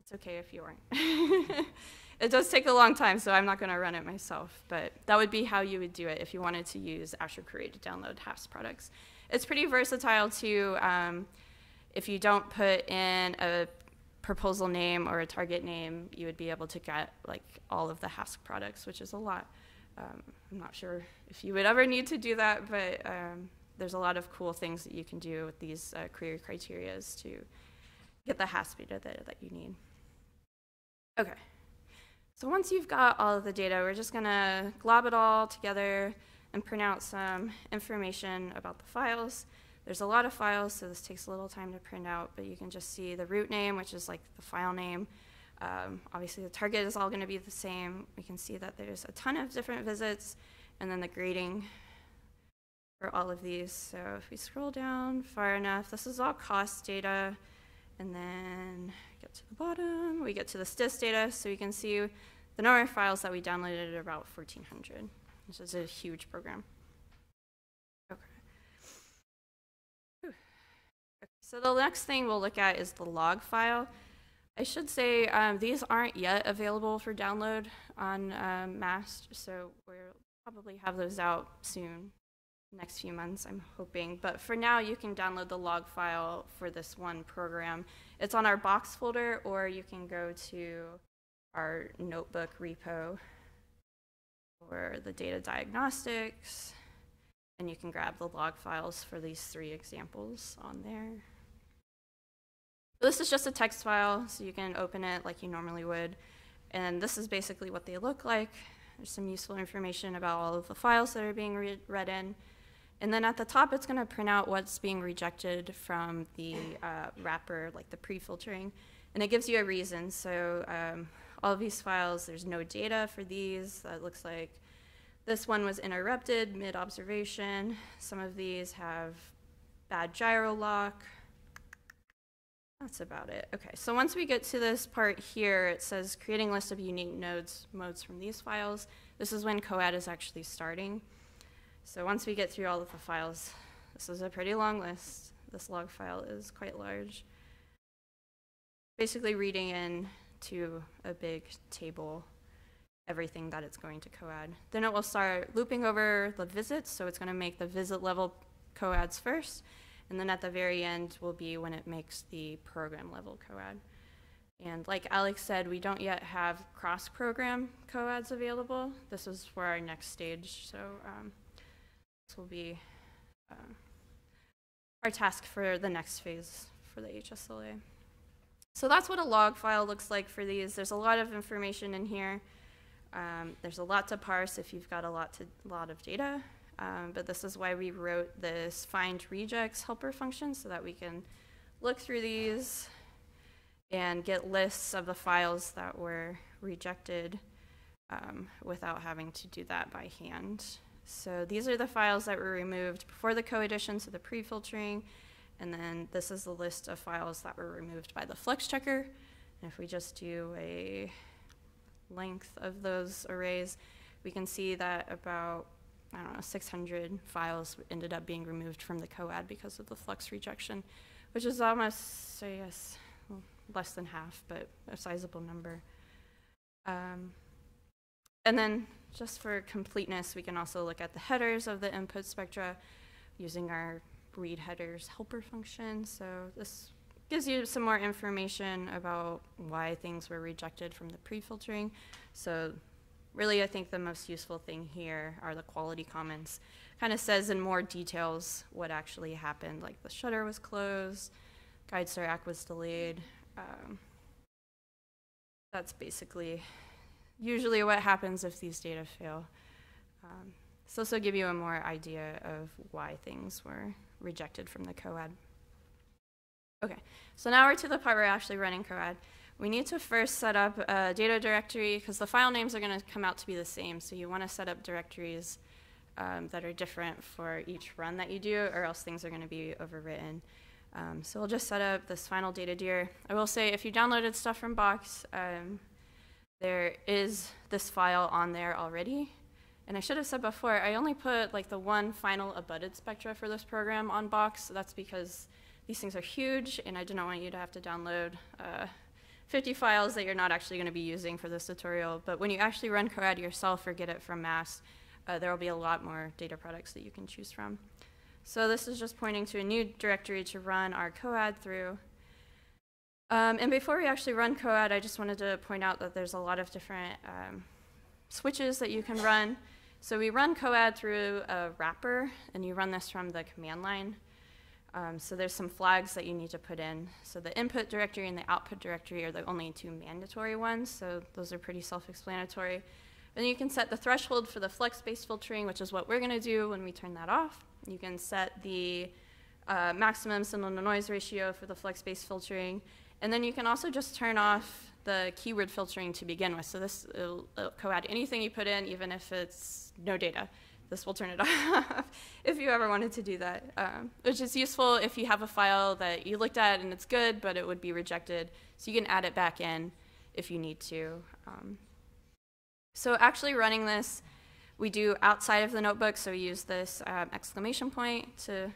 It's okay if you aren't. <laughs> It does take a long time, so I'm not going to run it myself, but that would be how you would do it if you wanted to use AstroQuery to download HASP products. It's pretty versatile too. Um, if you don't put in a proposal name or a target name, you would be able to get like all of the HASP products, which is a lot. Um, I'm not sure if you would ever need to do that, but um, there's a lot of cool things that you can do with these uh, query criterias to get the HASP data that, that you need. Okay. So once you've got all of the data, we're just going to glob it all together and print out some information about the files. There's a lot of files, so this takes a little time to print out, but you can just see the root name, which is like the file name. Um, obviously, the target is all going to be the same. We can see that there's a ton of different visits, and then the grating for all of these. So if we scroll down far enough, this is all COS data. And then get to the bottom, we get to the STIS data, so you can see the number of files that we downloaded are about 1,400. This is a huge program. Okay. okay. So the next thing we'll look at is the log file. I should say um, these aren't yet available for download on um, MAST, so we'll probably have those out soon next few months, I'm hoping. But for now, you can download the log file for this one program. It's on our box folder, or you can go to our notebook repo or the data diagnostics, and you can grab the log files for these three examples on there. This is just a text file, so you can open it like you normally would. And this is basically what they look like. There's some useful information about all of the files that are being re read in. And then at the top, it's going to print out what's being rejected from the uh, wrapper, like the pre-filtering. And it gives you a reason. So um, all of these files, there's no data for these. That looks like this one was interrupted mid-observation. Some of these have bad gyro lock. That's about it. Okay, so once we get to this part here, it says creating list of unique nodes modes from these files. This is when COAD is actually starting. So once we get through all of the files, this is a pretty long list. This log file is quite large. Basically reading in to a big table everything that it's going to coad. Then it will start looping over the visits, so it's going to make the visit level coads first, and then at the very end will be when it makes the program level coad. And like Alex said, we don't yet have cross-program coads available. This is for our next stage, so um, this will be um, our task for the next phase for the HSLA. So that's what a log file looks like for these. There's a lot of information in here. Um, there's a lot to parse if you've got a lot, to, lot of data, um, but this is why we wrote this find rejects helper function so that we can look through these and get lists of the files that were rejected um, without having to do that by hand. So these are the files that were removed before the co-addition, so the pre-filtering, and then this is the list of files that were removed by the flux checker. And if we just do a length of those arrays, we can see that about, I don't know, 600 files ended up being removed from the COAD because of the flux rejection, which is almost, guess, well, less than half, but a sizable number. Um, and then just for completeness, we can also look at the headers of the input spectra using our read headers helper function. So this gives you some more information about why things were rejected from the pre-filtering. So really, I think the most useful thing here are the quality comments. Kind of says in more details what actually happened, like the shutter was closed, GuideStar ACK was delayed. Um, that's basically usually what happens if these data fail. Um, so this will give you a more idea of why things were rejected from the COAD. Okay, so now we're to the part where we're actually running COAD. We need to first set up a data directory because the file names are going to come out to be the same. So you want to set up directories um, that are different for each run that you do, or else things are going to be overwritten. Um, so we'll just set up this final data dir. I will say if you downloaded stuff from Box, um, there is this file on there already. And I should have said before, I only put like the one final abutted spectra for this program on Box. That's because these things are huge, and I do not want you to have to download uh, 50 files that you're not actually going to be using for this tutorial. But when you actually run COAD yourself or get it from MAST, uh, there will be a lot more data products that you can choose from. So this is just pointing to a new directory to run our COAD through. Um, and before we actually run COAD, I just wanted to point out that there's a lot of different um, switches that you can run. So we run COAD through a wrapper, and you run this from the command line. Um, so there's some flags that you need to put in. So the input directory and the output directory are the only two mandatory ones, so those are pretty self-explanatory. And you can set the threshold for the flux-based filtering, which is what we're going to do when we turn that off. You can set the uh, maximum signal-to-noise ratio for the flux-based filtering. And then you can also just turn off the keyword filtering to begin with. So this will, co-add anything you put in, even if it's no data this will turn it <laughs> off if you ever wanted to do that, um, which is useful if you have a file that you looked at and it's good, but it would be rejected. So you can add it back in if you need to. Um, so actually running this, we do outside of the notebook. So we use this um, exclamation point to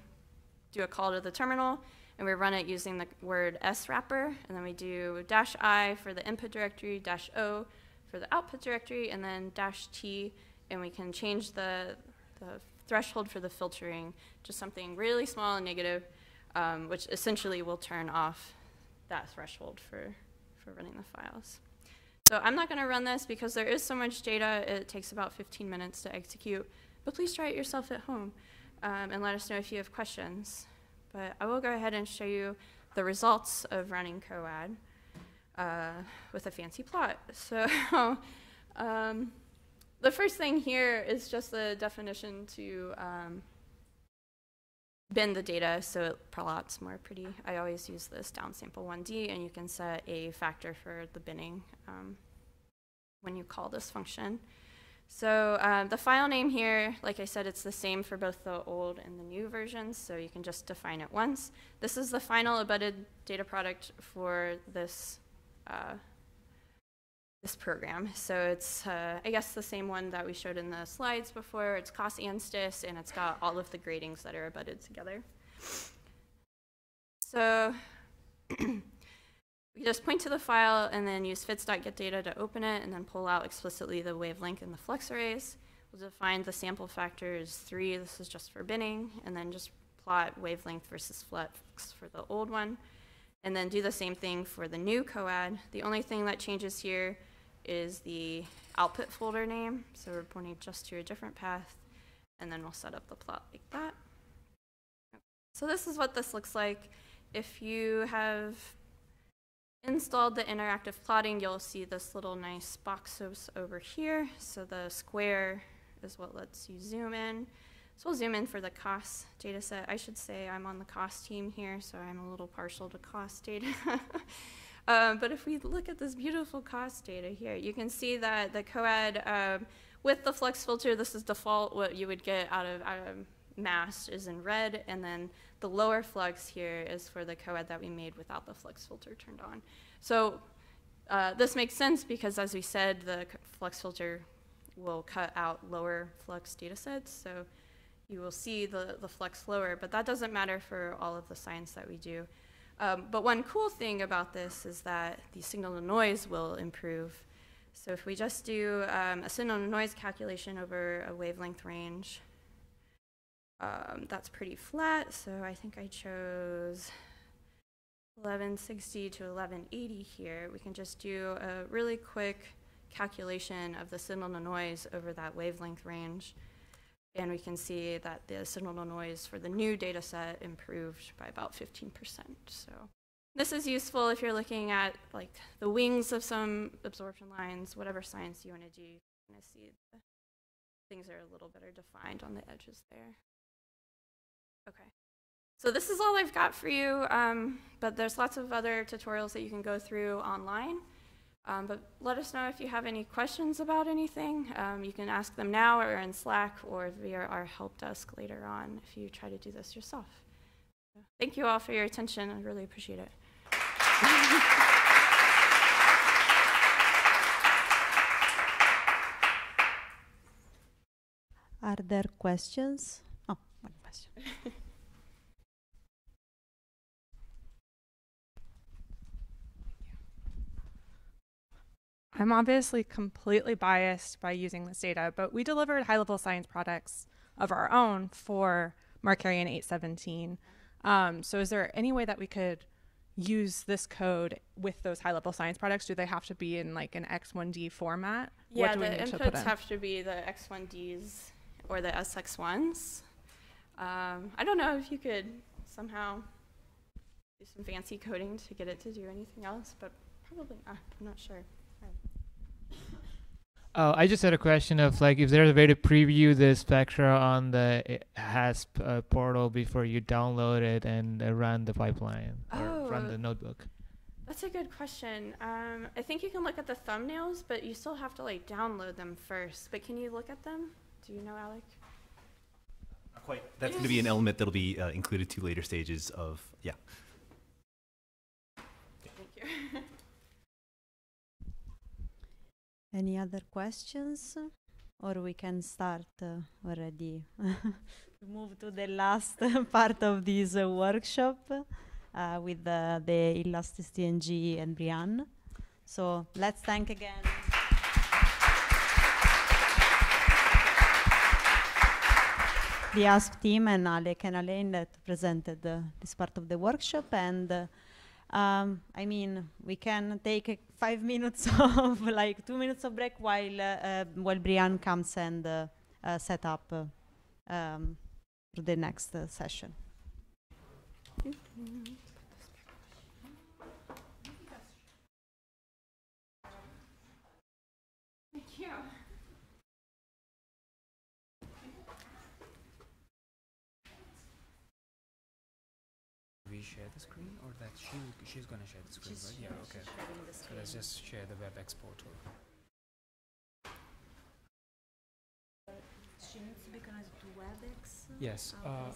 do a call to the terminal. And we run it using the word S wrapper. And then we do dash I for the input directory, dash O for the output directory, and then dash T and we can change the, the threshold for the filtering to something really small and negative, um, which essentially will turn off that threshold for, for running the files. So I'm not going to run this because there is so much data, it takes about 15 minutes to execute, but please try it yourself at home um, and let us know if you have questions. But I will go ahead and show you the results of running COAD uh, with a fancy plot. So <laughs> um, the first thing here is just the definition to um, bin the data so it plots more pretty. I always use this downsample 1D, and you can set a factor for the binning um, when you call this function. So um, the file name here, like I said, it's the same for both the old and the new versions, so you can just define it once. This is the final abutted data product for this uh, this program. So it's, uh, I guess, the same one that we showed in the slides before. It's COS and STIS, and it's got all of the gratings that are abutted together. So <clears throat> we just point to the file and then use fits.getData to open it and then pull out explicitly the wavelength and the flux arrays. We'll define the sample factor as three. This is just for binning, and then just plot wavelength versus flux for the old one. And then do the same thing for the new COAD. The only thing that changes here is the output folder name. So we're pointing just to a different path, and then we'll set up the plot like that. So this is what this looks like. If you have installed the interactive plotting, you'll see this little nice box over here. So the square is what lets you zoom in. So we'll zoom in for the COS data set. I should say I'm on the COS team here, so I'm a little partial to COS data. um, <laughs> but if we look at this beautiful COS data here, you can see that the COAD um, with the flux filter, this is default what you would get out of, out of MAST is in red, and then the lower flux here is for the coad that we made without the flux filter turned on. So uh, this makes sense because as we said, the flux filter will cut out lower flux data sets. So you will see the, the flux lower, but that doesn't matter for all of the science that we do. Um, but one cool thing about this is that the signal to noise will improve. So if we just do um, a signal to noise calculation over a wavelength range, um, that's pretty flat. So I think I chose 1160 to 1180 here. We can just do a really quick calculation of the signal to noise over that wavelength range. And we can see that the signal to noise for the new data set improved by about 15%. So this is useful if you're looking at like the wings of some absorption lines, whatever science you want to do, you kind of see the things are a little better defined on the edges there. Okay. So this is all I've got for you, um, but there's lots of other tutorials that you can go through online. Um, but let us know if you have any questions about anything. Um, you can ask them now or in Slack or via our help desk later on if you try to do this yourself. So thank you all for your attention. I really appreciate it. Are there questions? One question. I'm obviously completely biased by using this data, but we delivered high level science products of our own for Markarian 817. Um, so, is there any way that we could use this code with those high level science products? Do they have to be in like an X1D format? Yeah, the inputs have to be the X1Ds or the SX1s. Um, I don't know if you could somehow do some fancy coding to get it to do anything else, but probably not. I'm not sure. Oh, I just had a question of like if there's a way to preview the spectra on the HASP uh, portal before you download it and uh, run the pipeline or Oh. run the notebook. That's a good question. Um, I think you can look at the thumbnails, but you still have to like download them first. But can you look at them? Do you know, Alec? Not quite. That's going to be an element that'll be uh, included to later stages of, yeah. Thank you. <laughs> Any other questions? Or we can start uh, already <laughs> to move to the last <laughs> part of this uh, workshop uh, with uh, the Elasticity NG and Brian. So let's thank again. The HASP team and Alec and Alain that presented uh, this part of the workshop and uh, um, I mean, we can take five <laughs> minutes of like two minutes of break while uh, uh, while Brian comes and uh, uh, set up uh, um, the next session. share the screen or that she she's gonna share the screen, she's right? Yeah, okay. So let's just share the WebEx portal. She needs to be connected to WebEx. Yes. Uh,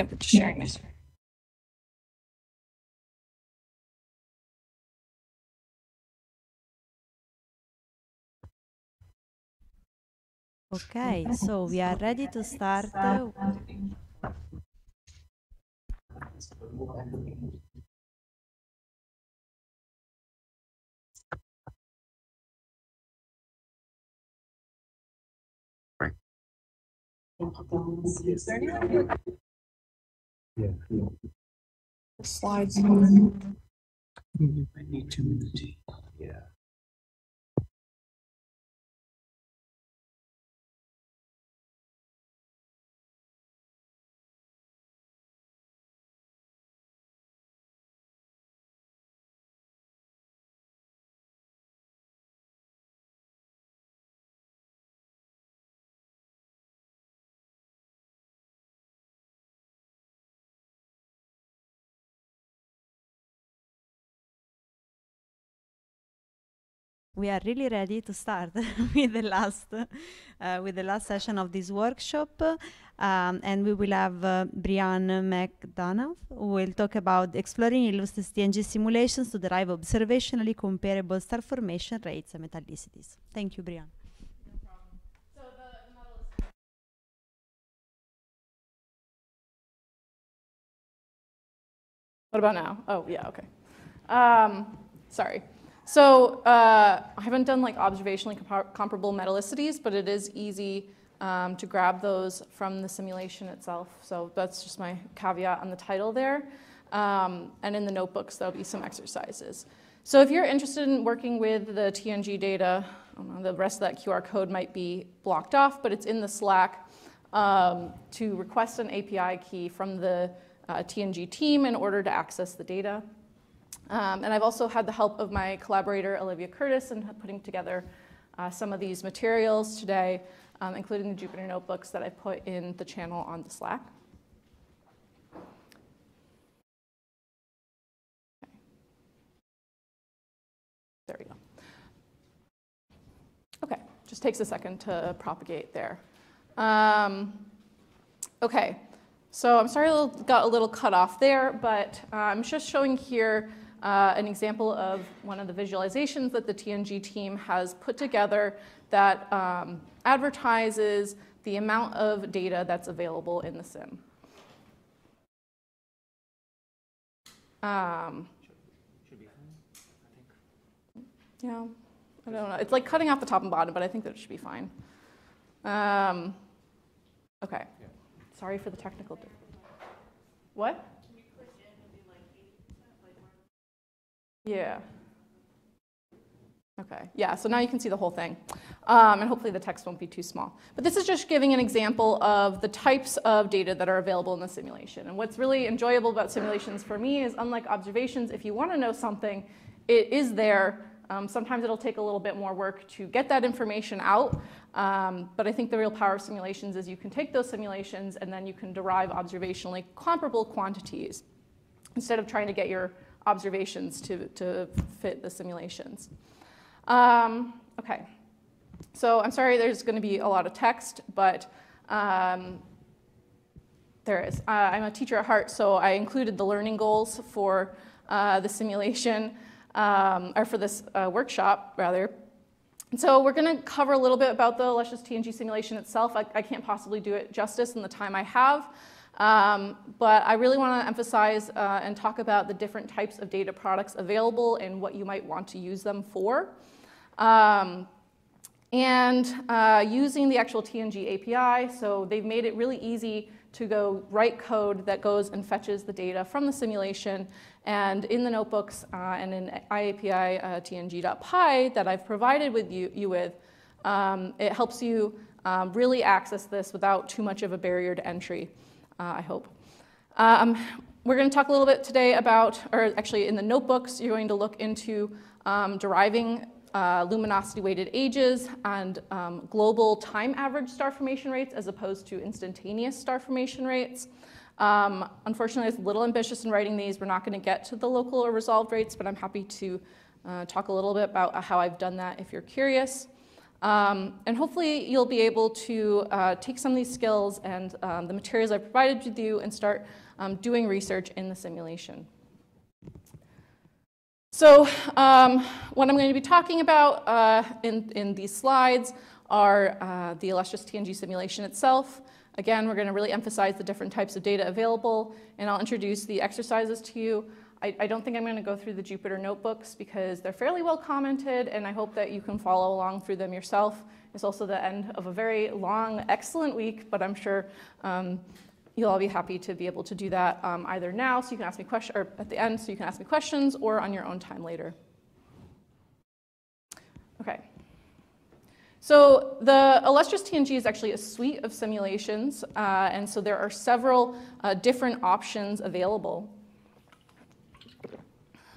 Yep, just sharing my screen. Okay, so we are ready to start. Yeah. Slides. You might need two minutes. Yeah. We are really ready to start <laughs> with the last uh, with the last session of this workshop. Um, and we will have uh, Brian McDonough who will talk about exploring Illustris TNG simulations to derive observationally comparable star formation rates and metallicities. Thank you, Brian. What about now? Oh, yeah, okay. Um, sorry. So uh, I haven't done like observationally compar- comparable metallicities, but it is easy um, to grab those from the simulation itself. So that's just my caveat on the title there. Um, and in the notebooks, there'll be some exercises. So if you're interested in working with the TNG data, know, the rest of that QR code might be blocked off, but it's in the Slack um, to request an API key from the uh, TNG team in order to access the data. Um, and I've also had the help of my collaborator, Olivia Curtis, in putting together uh, some of these materials today, um, including the Jupyter notebooks that I put in the channel on the Slack. There we go. Okay, just takes a second to propagate there. Um, okay, so I'm sorry it got a little cut off there, but uh, I'm just showing here uh, an example of one of the visualizations that the TNG team has put together that um, advertises the amount of data that's available in the sim. Um, yeah, I don't know. It's like cutting off the top and bottom, but I think that it should be fine. Um, okay. Sorry for the technical. What? Yeah. Okay, yeah, so now you can see the whole thing. Um, and hopefully the text won't be too small. But this is just giving an example of the types of data that are available in the simulation. And what's really enjoyable about simulations for me is unlike observations, if you want to know something, it is there. Um, sometimes it'll take a little bit more work to get that information out. Um, but I think the real power of simulations is you can take those simulations and then you can derive observationally comparable quantities instead of trying to get your observations to, to fit the simulations. Um, okay, so I'm sorry there's going to be a lot of text, but um, there is. Uh, I'm a teacher at heart, so I included the learning goals for uh, the simulation, um, or for this uh, workshop, rather. So we're going to cover a little bit about the Illustris TNG simulation itself. I, I can't possibly do it justice in the time I have. Um, but I really want to emphasize uh, and talk about the different types of data products available and what you might want to use them for. Um, and uh, using the actual TNG API, so they've made it really easy to go write code that goes and fetches the data from the simulation. And in the notebooks uh, and in IAPI uh, tng.py that I've provided with you, you with, um, it helps you um, really access this without too much of a barrier to entry I hope. Um, we're going to talk a little bit today about, or actually in the notebooks, you're going to look into um, deriving uh, luminosity weighted ages and um, global time average star formation rates as opposed to instantaneous star formation rates. Um, unfortunately, it's a little ambitious in writing these. We're not going to get to the local or resolved rates, but I'm happy to uh, talk a little bit about how I've done that if you're curious. Um, and hopefully you'll be able to uh, take some of these skills and um, the materials I provided with you and start um, doing research in the simulation. So um, what I'm going to be talking about uh, in, in these slides are uh, the Illustris TNG simulation itself. Again, we're going to really emphasize the different types of data available, and I'll introduce the exercises to you. I, I don't think I'm going to go through the Jupyter notebooks because they're fairly well commented, and I hope that you can follow along through them yourself. It's also the end of a very long, excellent week, but I'm sure um, you'll all be happy to be able to do that um, either now, so you can ask me questions, or at the end, so you can ask me questions, or on your own time later. Okay. So the Illustris TNG is actually a suite of simulations, uh, and so there are several uh, different options available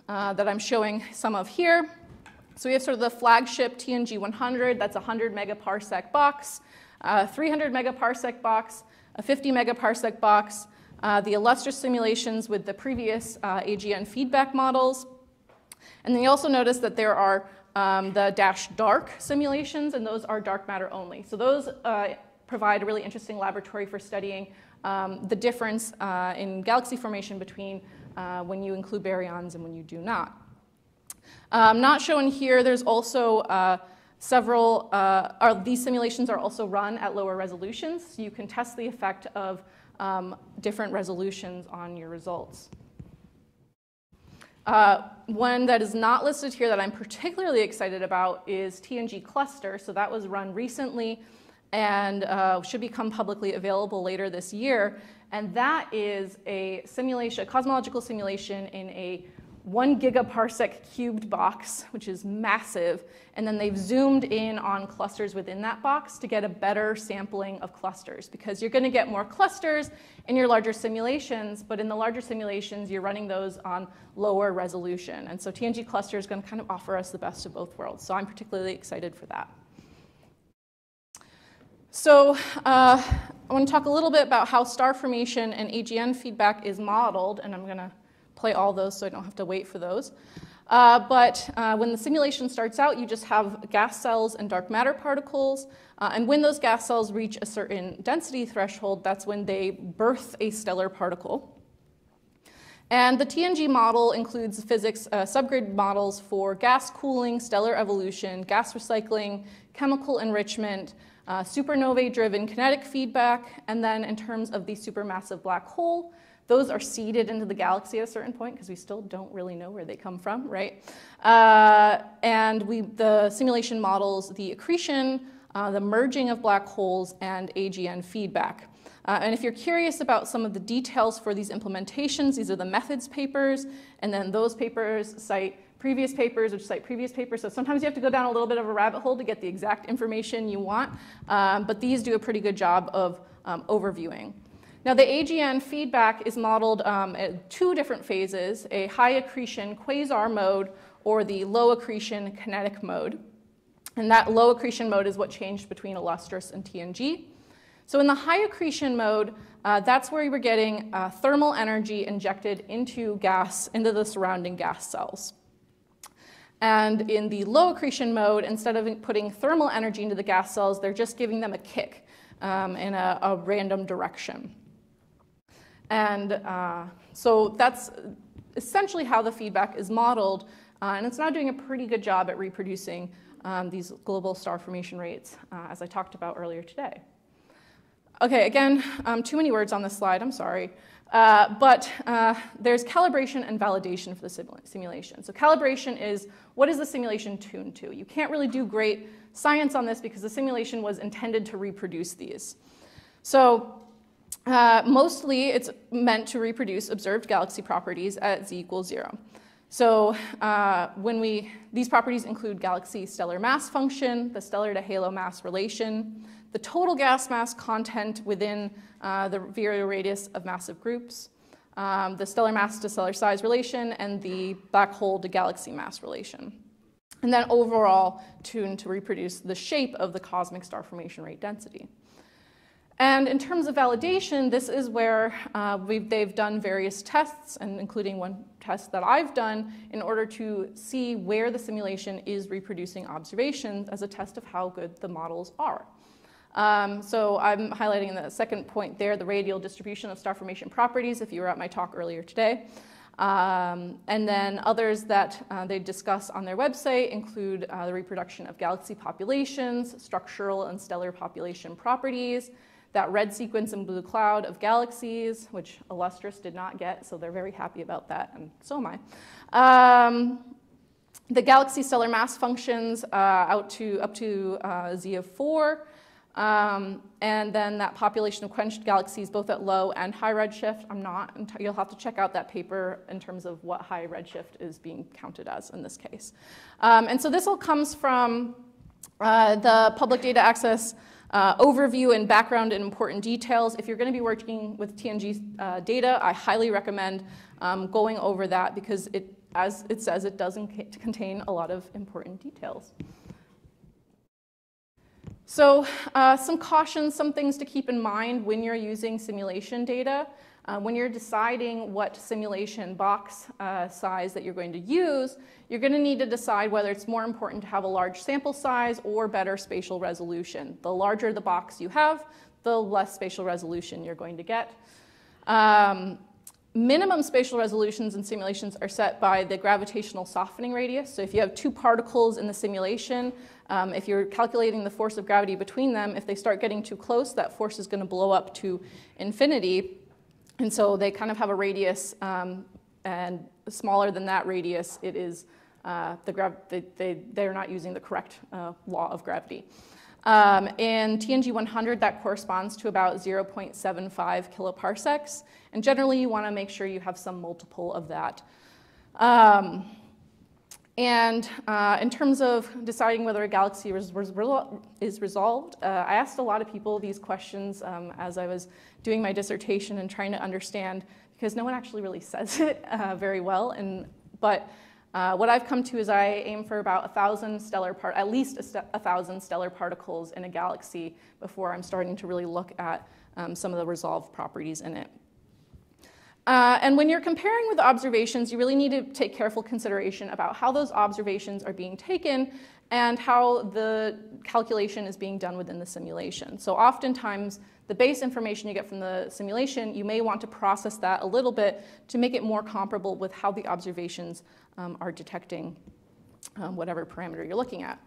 uh, that I'm showing some of here. So we have sort of the flagship TNG 100, that's a 100 megaparsec box, a 300 megaparsec box, a 50 megaparsec box, uh, the Illustris simulations with the previous uh, AGN feedback models. And then you also notice that there are um, the dash dark simulations, and those are dark matter only. So those uh, provide a really interesting laboratory for studying um, the difference uh, in galaxy formation between uh, when you include baryons and when you do not. Um, not shown here, there's also uh, several, uh, are, these simulations are also run at lower resolutions, so you can test the effect of um, different resolutions on your results. Uh, one that is not listed here that I'm particularly excited about is TNG Cluster. So that was run recently and uh, should become publicly available later this year. And that is a simulation, a cosmological simulation in a one gigaparsec cubed box, which is massive, and then they've zoomed in on clusters within that box to get a better sampling of clusters because you're going to get more clusters in your larger simulations, but in the larger simulations, you're running those on lower resolution. And so TNG cluster is going to kind of offer us the best of both worlds. So I'm particularly excited for that. So uh, I want to talk a little bit about how star formation and AGN feedback is modeled, and I'm going to play all those so I don't have to wait for those. Uh, but uh, when the simulation starts out, you just have gas cells and dark matter particles. Uh, and when those gas cells reach a certain density threshold, that's when they birth a stellar particle. And the TNG model includes physics uh, subgrid models for gas cooling, stellar evolution, gas recycling, chemical enrichment, uh, supernovae driven kinetic feedback, and then in terms of the supermassive black hole, those are seeded into the galaxy at a certain point because we still don't really know where they come from, right? Uh, and we, the simulation models the accretion, uh, the merging of black holes, and AGN feedback. Uh, and if you're curious about some of the details for these implementations, these are the methods papers, and then those papers cite previous papers, which cite previous papers. So sometimes you have to go down a little bit of a rabbit hole to get the exact information you want, um, but these do a pretty good job of um, overviewing. Now, the AGN feedback is modeled um, at two different phases a high accretion quasar mode or the low accretion kinetic mode. And that low accretion mode is what changed between Illustris and TNG. So, in the high accretion mode, uh, that's where were getting uh, thermal energy injected into gas, into the surrounding gas cells. And in the low accretion mode, instead of putting thermal energy into the gas cells, they're just giving them a kick um, in a, a random direction. And uh, so that's essentially how the feedback is modeled. Uh, and it's now doing a pretty good job at reproducing um, these global star formation rates, uh, as I talked about earlier today. Okay, again, um, too many words on this slide, I'm sorry. Uh, but uh, there's calibration and validation for the simula simulation. So calibration is what is the simulation tuned to? You can't really do great science on this because the simulation was intended to reproduce these. So uh, mostly it's meant to reproduce observed galaxy properties at z equals zero. So uh, when we, these properties include galaxy stellar mass function, the stellar to halo mass relation, the total gas mass content within uh, the virial radius of massive groups, um, the stellar mass to stellar size relation, and the black hole to galaxy mass relation. And then overall tuned to reproduce the shape of the cosmic star formation rate density. And in terms of validation, this is where uh, they've done various tests, and including one test that I've done, in order to see where the simulation is reproducing observations as a test of how good the models are. Um, so I'm highlighting in the second point there the radial distribution of star formation properties, if you were at my talk earlier today. Um, and then others that uh, they discuss on their website include uh, the reproduction of galaxy populations, structural and stellar population properties, that red sequence and blue cloud of galaxies, which Illustris did not get, so they're very happy about that, and so am I. Um, the galaxy stellar mass functions uh, out to up to uh, z of 4, um, and then that population of quenched galaxies both at low and high redshift. I'm not, you'll have to check out that paper in terms of what high redshift is being counted as in this case. Um, and so this all comes from uh, the public data access uh, overview and background and important details. If you're going to be working with TNG uh, data, I highly recommend um, going over that because it, as it says, it doesn't contain a lot of important details. So uh, some cautions, some things to keep in mind when you're using simulation data. Uh, when you're deciding what simulation box uh, size that you're going to use, you're going to need to decide whether it's more important to have a large sample size or better spatial resolution. The larger the box you have, the less spatial resolution you're going to get. Um, minimum spatial resolutions in simulations are set by the gravitational softening radius. So if you have two particles in the simulation, um, if you're calculating the force of gravity between them, if they start getting too close, that force is going to blow up to infinity. And so they kind of have a radius, um, and smaller than that radius, it is uh, the they, they, they're not using the correct uh, law of gravity. Um, in TNG 100, that corresponds to about 0.75 kiloparsecs. And generally, you want to make sure you have some multiple of that. Um, and uh, in terms of deciding whether a galaxy is, is resolved, uh, I asked a lot of people these questions um, as I was doing my dissertation and trying to understand, because no one actually really <laughs> says it uh, very well. And, but uh, what I've come to is I aim for about a thousand stellar part, at least a, st- thousand stellar particles in a galaxy before I'm starting to really look at um, some of the resolved properties in it. Uh, and when you're comparing with observations, you really need to take careful consideration about how those observations are being taken and how the calculation is being done within the simulation. So oftentimes, the base information you get from the simulation, you may want to process that a little bit to make it more comparable with how the observations um, are detecting um, whatever parameter you're looking at.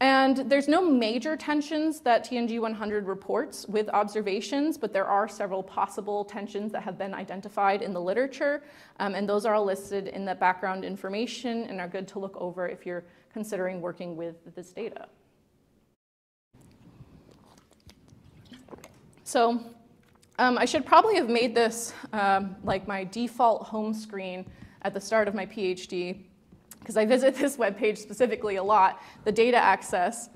And there's no major tensions that TNG 100 reports with observations, but there are several possible tensions that have been identified in the literature, um, and those are all listed in the background information and are good to look over if you're considering working with this data. So um, I should probably have made this um, like my default home screen at the start of my PhD, because I visit this <laughs> webpage specifically a lot, the data access,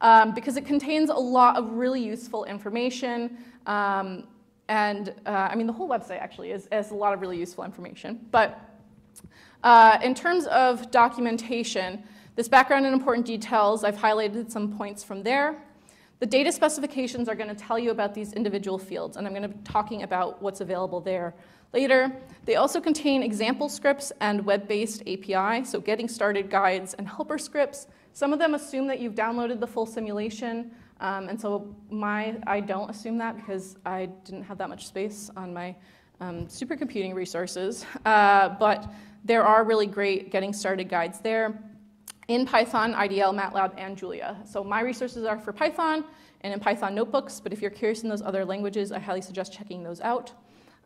um, because it contains a lot of really useful information. Um, and uh, I mean, the whole website actually is, is, a lot of really useful information. But uh, in terms of documentation, this background and important details, I've highlighted some points from there. The data specifications are going to tell you about these individual fields, and I'm going to be talking about what's available there later. They also contain example scripts and web-based API, so getting started guides and helper scripts. Some of them assume that you've downloaded the full simulation, um, and so my, I don't assume that because I didn't have that much space on my um, supercomputing resources. Uh, but there are really great getting started guides there in Python, IDL, MATLAB, and Julia. So my resources are for Python and in Python notebooks, but if you're curious in those other languages, I highly suggest checking those out.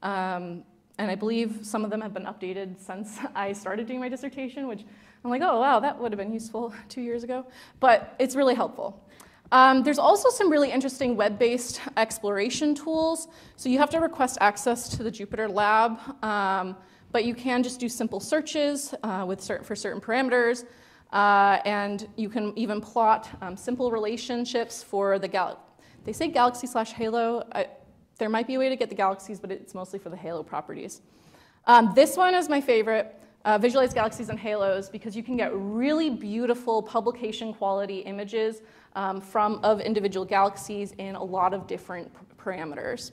Um, and I believe some of them have been updated since <laughs> I started doing my dissertation, which I'm like, oh, wow, that would have been useful <laughs> two years ago. But it's really helpful. Um, there's also some really interesting web-based exploration tools. So you have to request access to the Jupyter Lab, um, but you can just do simple searches uh, with certain, for certain parameters. Uh, and you can even plot um, simple relationships for the gal. They say galaxy slash halo. I, there might be a way to get the galaxies, but it's mostly for the halo properties. Um, this one is my favorite. Uh, visualize galaxies and halos because you can get really beautiful publication quality images um, from of individual galaxies in a lot of different parameters.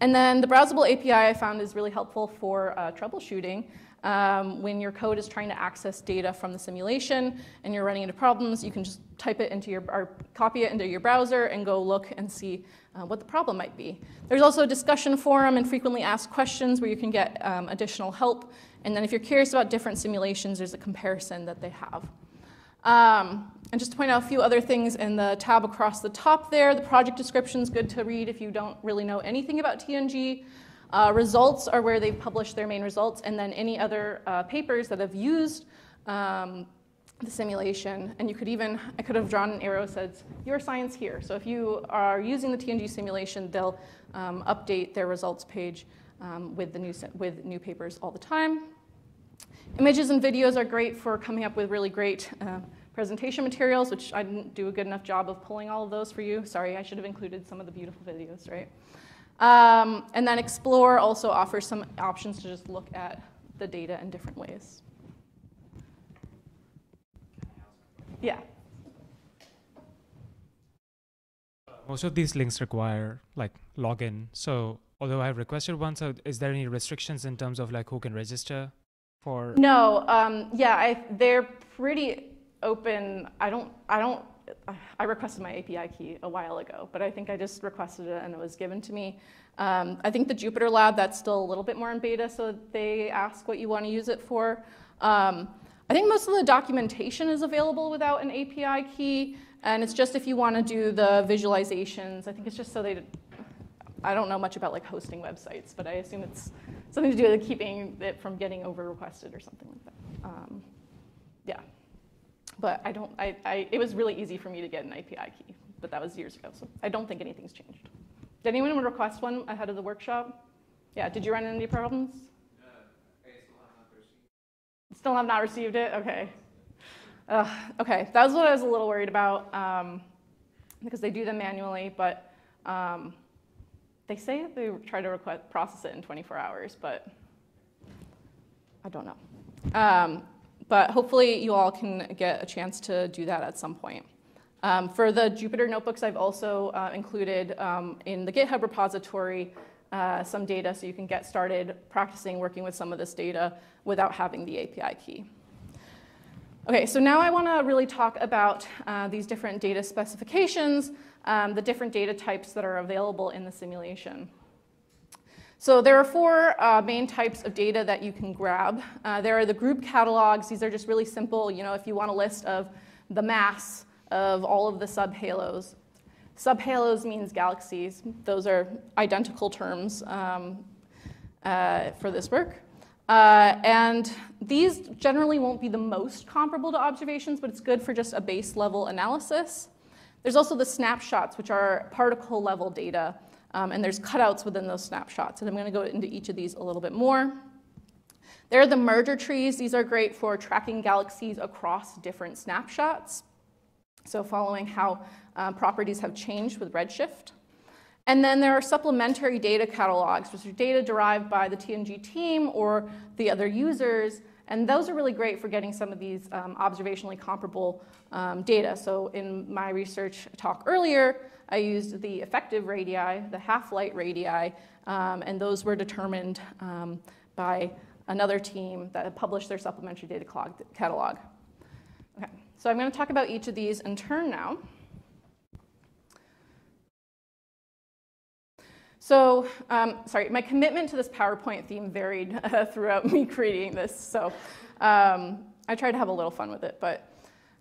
And then the browsable API I found is really helpful for uh, troubleshooting. Um, when your code is trying to access data from the simulation and you're running into problems, you can just type it into your, or copy it into your browser and go look and see uh, what the problem might be. There's also a discussion forum and frequently asked questions where you can get um, additional help. And then if you're curious about different simulations, there's a comparison that they have. Um, and just to point out a few other things in the tab across the top there, the project description is good to read if you don't really know anything about TNG. Uh, results are where they've published their main results, and then any other uh, papers that have used um, the simulation. And you could even, I could have drawn an arrow that says, your science here. So if you are using the TNG simulation, they'll um, update their results page um, with, the new, with new papers all the time. Images and videos are great for coming up with really great uh, presentation materials, which I didn't do a good enough job of pulling all of those for you. Sorry, I should have included some of the beautiful videos, right? Um, and then Explore also offers some options to just look at the data in different ways. Yeah. Most of these links require like login. So although I've requested one, so is there any restrictions in terms of like who can register for? No, um, yeah, I, they're pretty open. I don't, I don't, I requested my API key a while ago, but I think I just requested it and it was given to me. Um, I think the Jupyter Lab, that's still a little bit more in beta, so they ask what you want to use it for. Um, I think most of the documentation is available without an API key, and it's just if you want to do the visualizations. I think it's just so they, I don't know much about like hosting websites, but I assume it's something to do with keeping it from getting over requested or something like that. Um, yeah, but I don't. I, I, it was really easy for me to get an API key, but that was years ago, so I don't think anything's changed. Did anyone request one ahead of the workshop? Yeah. Did you run into any problems? Still have not received it? Okay. Uh, okay, that was what I was a little worried about um, because they do them manually, but um, they say they try to request, process it in 24 hours, but I don't know. Um, but hopefully you all can get a chance to do that at some point. Um, for the Jupyter notebooks, I've also uh, included um, in the GitHub repository uh, some data so you can get started practicing working with some of this data without having the API key. Okay, so now I want to really talk about uh, these different data specifications, um, the different data types that are available in the simulation. So there are four uh, main types of data that you can grab. Uh, there are the group catalogs. These are just really simple. You know, if you want a list of the mass of all of the subhalos. Subhalos means galaxies. Those are identical terms um, uh, for this work. Uh, and these generally won't be the most comparable to observations, but it's good for just a base level analysis. There's also the snapshots, which are particle level data, um, and there's cutouts within those snapshots. And I'm going to go into each of these a little bit more. There are the merger trees. These are great for tracking galaxies across different snapshots. So following how uh, properties have changed with Redshift. And then there are supplementary data catalogs, which are data derived by the TNG team or the other users. And those are really great for getting some of these um, observationally comparable um, data. So in my research talk earlier, I used the effective radii, the half-light radii, um, and those were determined um, by another team that published their supplementary data catalog. Okay, so I'm going to talk about each of these in turn now. So, um, sorry, my commitment to this PowerPoint theme varied uh, <laughs> throughout me creating this. So, um, I tried to have a little fun with it. But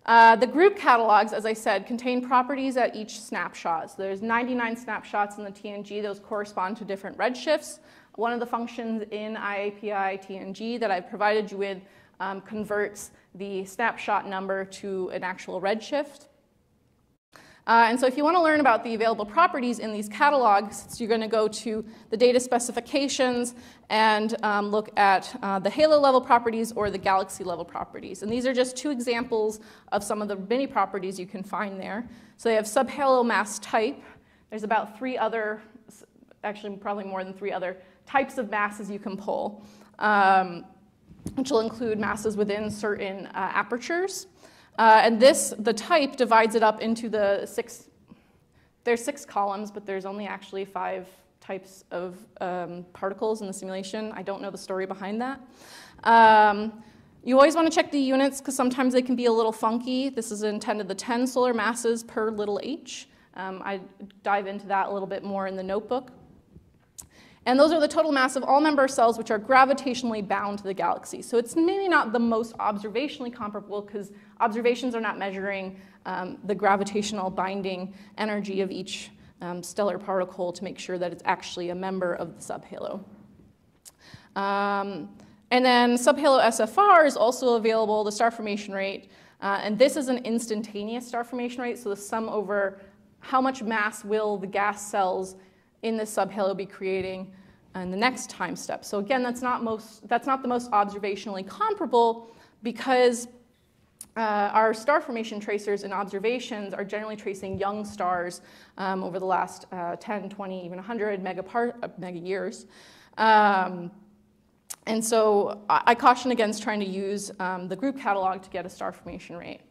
uh, the group catalogs, as I said, contain properties at each snapshot. So, there's 99 snapshots in the TNG. Those correspond to different redshifts. One of the functions in IAPI TNG that I've provided you with um, converts the snapshot number to an actual redshift. Uh, and so if you want to learn about the available properties in these catalogs, you're going to go to the data specifications and um, look at uh, the halo level properties or the galaxy level properties. And these are just two examples of some of the many properties you can find there. So they have subhalo mass type. There's about three other, actually probably more than three other types of masses you can pull, um, which will include masses within certain uh, apertures. Uh, and this, the type divides it up into the six, there's six columns, but there's only actually five types of um, particles in the simulation. I don't know the story behind that. Um, you always want to check the units because sometimes they can be a little funky. This is intended the 10 solar masses per little h. Um, I dive into that a little bit more in the notebook. And those are the total mass of all member cells which are gravitationally bound to the galaxy. So it's maybe not the most observationally comparable because observations are not measuring um, the gravitational binding energy of each um, stellar particle to make sure that it's actually a member of the subhalo. Um, and then subhalo SFR is also available, the star formation rate. Uh, and this is an instantaneous star formation rate, so the sum over how much mass will the gas cells in this subhalo be creating in the next time step. So again, that's not, most, that's not the most observationally comparable because uh, our star formation tracers and observations are generally tracing young stars um, over the last uh, 10, 20, even 100 megapart, uh, mega years. Um, and so I, I, caution against trying to use um, the group catalog to get a star formation rate.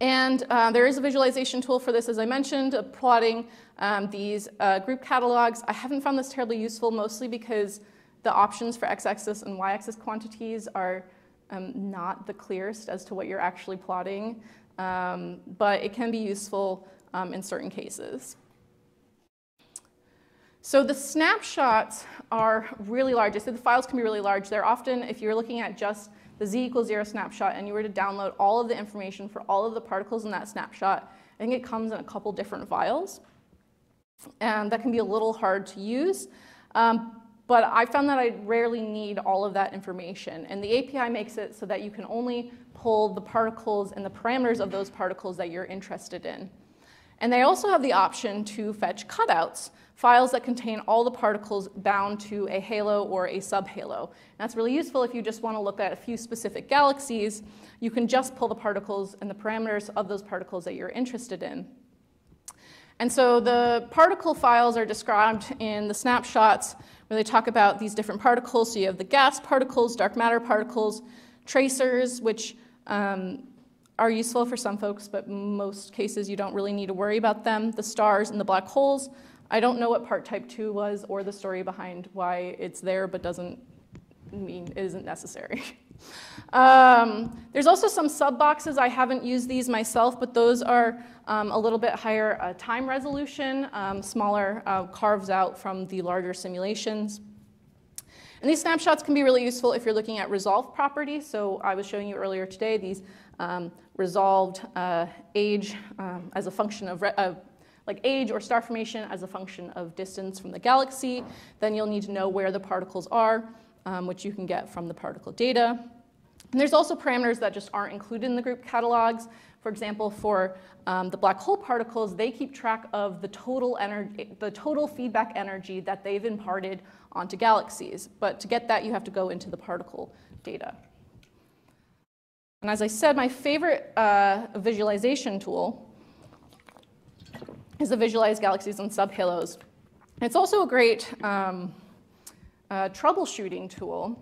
And uh, there is a visualization tool for this, as I mentioned, of plotting um, these uh, group catalogs. I haven't found this terribly useful, mostly because the options for x-axis and y-axis quantities are um, not the clearest as to what you're actually plotting, um, but it can be useful um, in certain cases. So the snapshots are really large. I said the files can be really large. They're often, if you're looking at just the z equals zero snapshot and you were to download all of the information for all of the particles in that snapshot, I think it comes in a couple different files. And that can be a little hard to use. Um, but I found that I rarely need all of that information. And the API makes it so that you can only pull the particles and the parameters of those particles that you're interested in. And they also have the option to fetch cutouts, files that contain all the particles bound to a halo or a subhalo. That's really useful if you just want to look at a few specific galaxies. You can just pull the particles and the parameters of those particles that you're interested in. And so the particle files are described in the snapshots where they talk about these different particles. So you have the gas particles, dark matter particles, tracers, which um, are useful for some folks, but most cases you don't really need to worry about them. The stars and the black holes. I don't know what part type 2 was or the story behind why it's there but doesn't mean it isn't necessary. <laughs> um, there's also some sub boxes. I haven't used these myself, but those are um, a little bit higher uh, time resolution, um, smaller uh, carves out from the larger simulations. And these snapshots can be really useful if you're looking at resolved properties. So I was showing you earlier today these um, resolved uh, age um, as a function of, uh, like age or star formation as a function of distance from the galaxy. Then you'll need to know where the particles are, um, which you can get from the particle data. And there's also parameters that just aren't included in the group catalogs. For example, for um, the black hole particles, they keep track of the total, energy, the total feedback energy that they've imparted onto galaxies. But to get that, you have to go into the particle data. And as I said, my favorite uh, visualization tool is the Visualize Galaxies and Subhalos. It's also a great um, uh, troubleshooting tool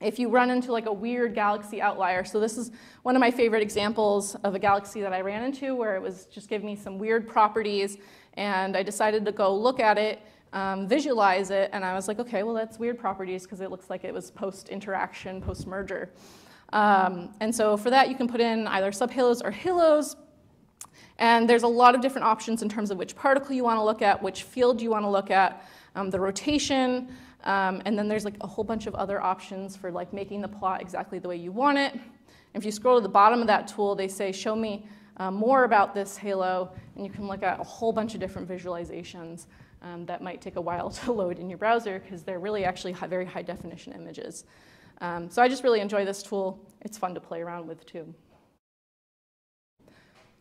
if you run into like a weird galaxy outlier. So this is one of my favorite examples of a galaxy that I ran into where it was just giving me some weird properties and I decided to go look at it, um, visualize it, and I was like, okay, well that's weird properties because it looks like it was post-interaction, post-merger. Um, and so for that you can put in either subhalos or halos, and there's a lot of different options in terms of which particle you want to look at, which field you want to look at, um, the rotation, um, and then there's like a whole bunch of other options for like making the plot exactly the way you want it. If you scroll to the bottom of that tool, they say, show me uh, more about this halo, and you can look at a whole bunch of different visualizations um, that might take a while <laughs> to load in your browser because they're really actually high, very high definition images. Um, so I just really enjoy this tool. It's fun to play around with too.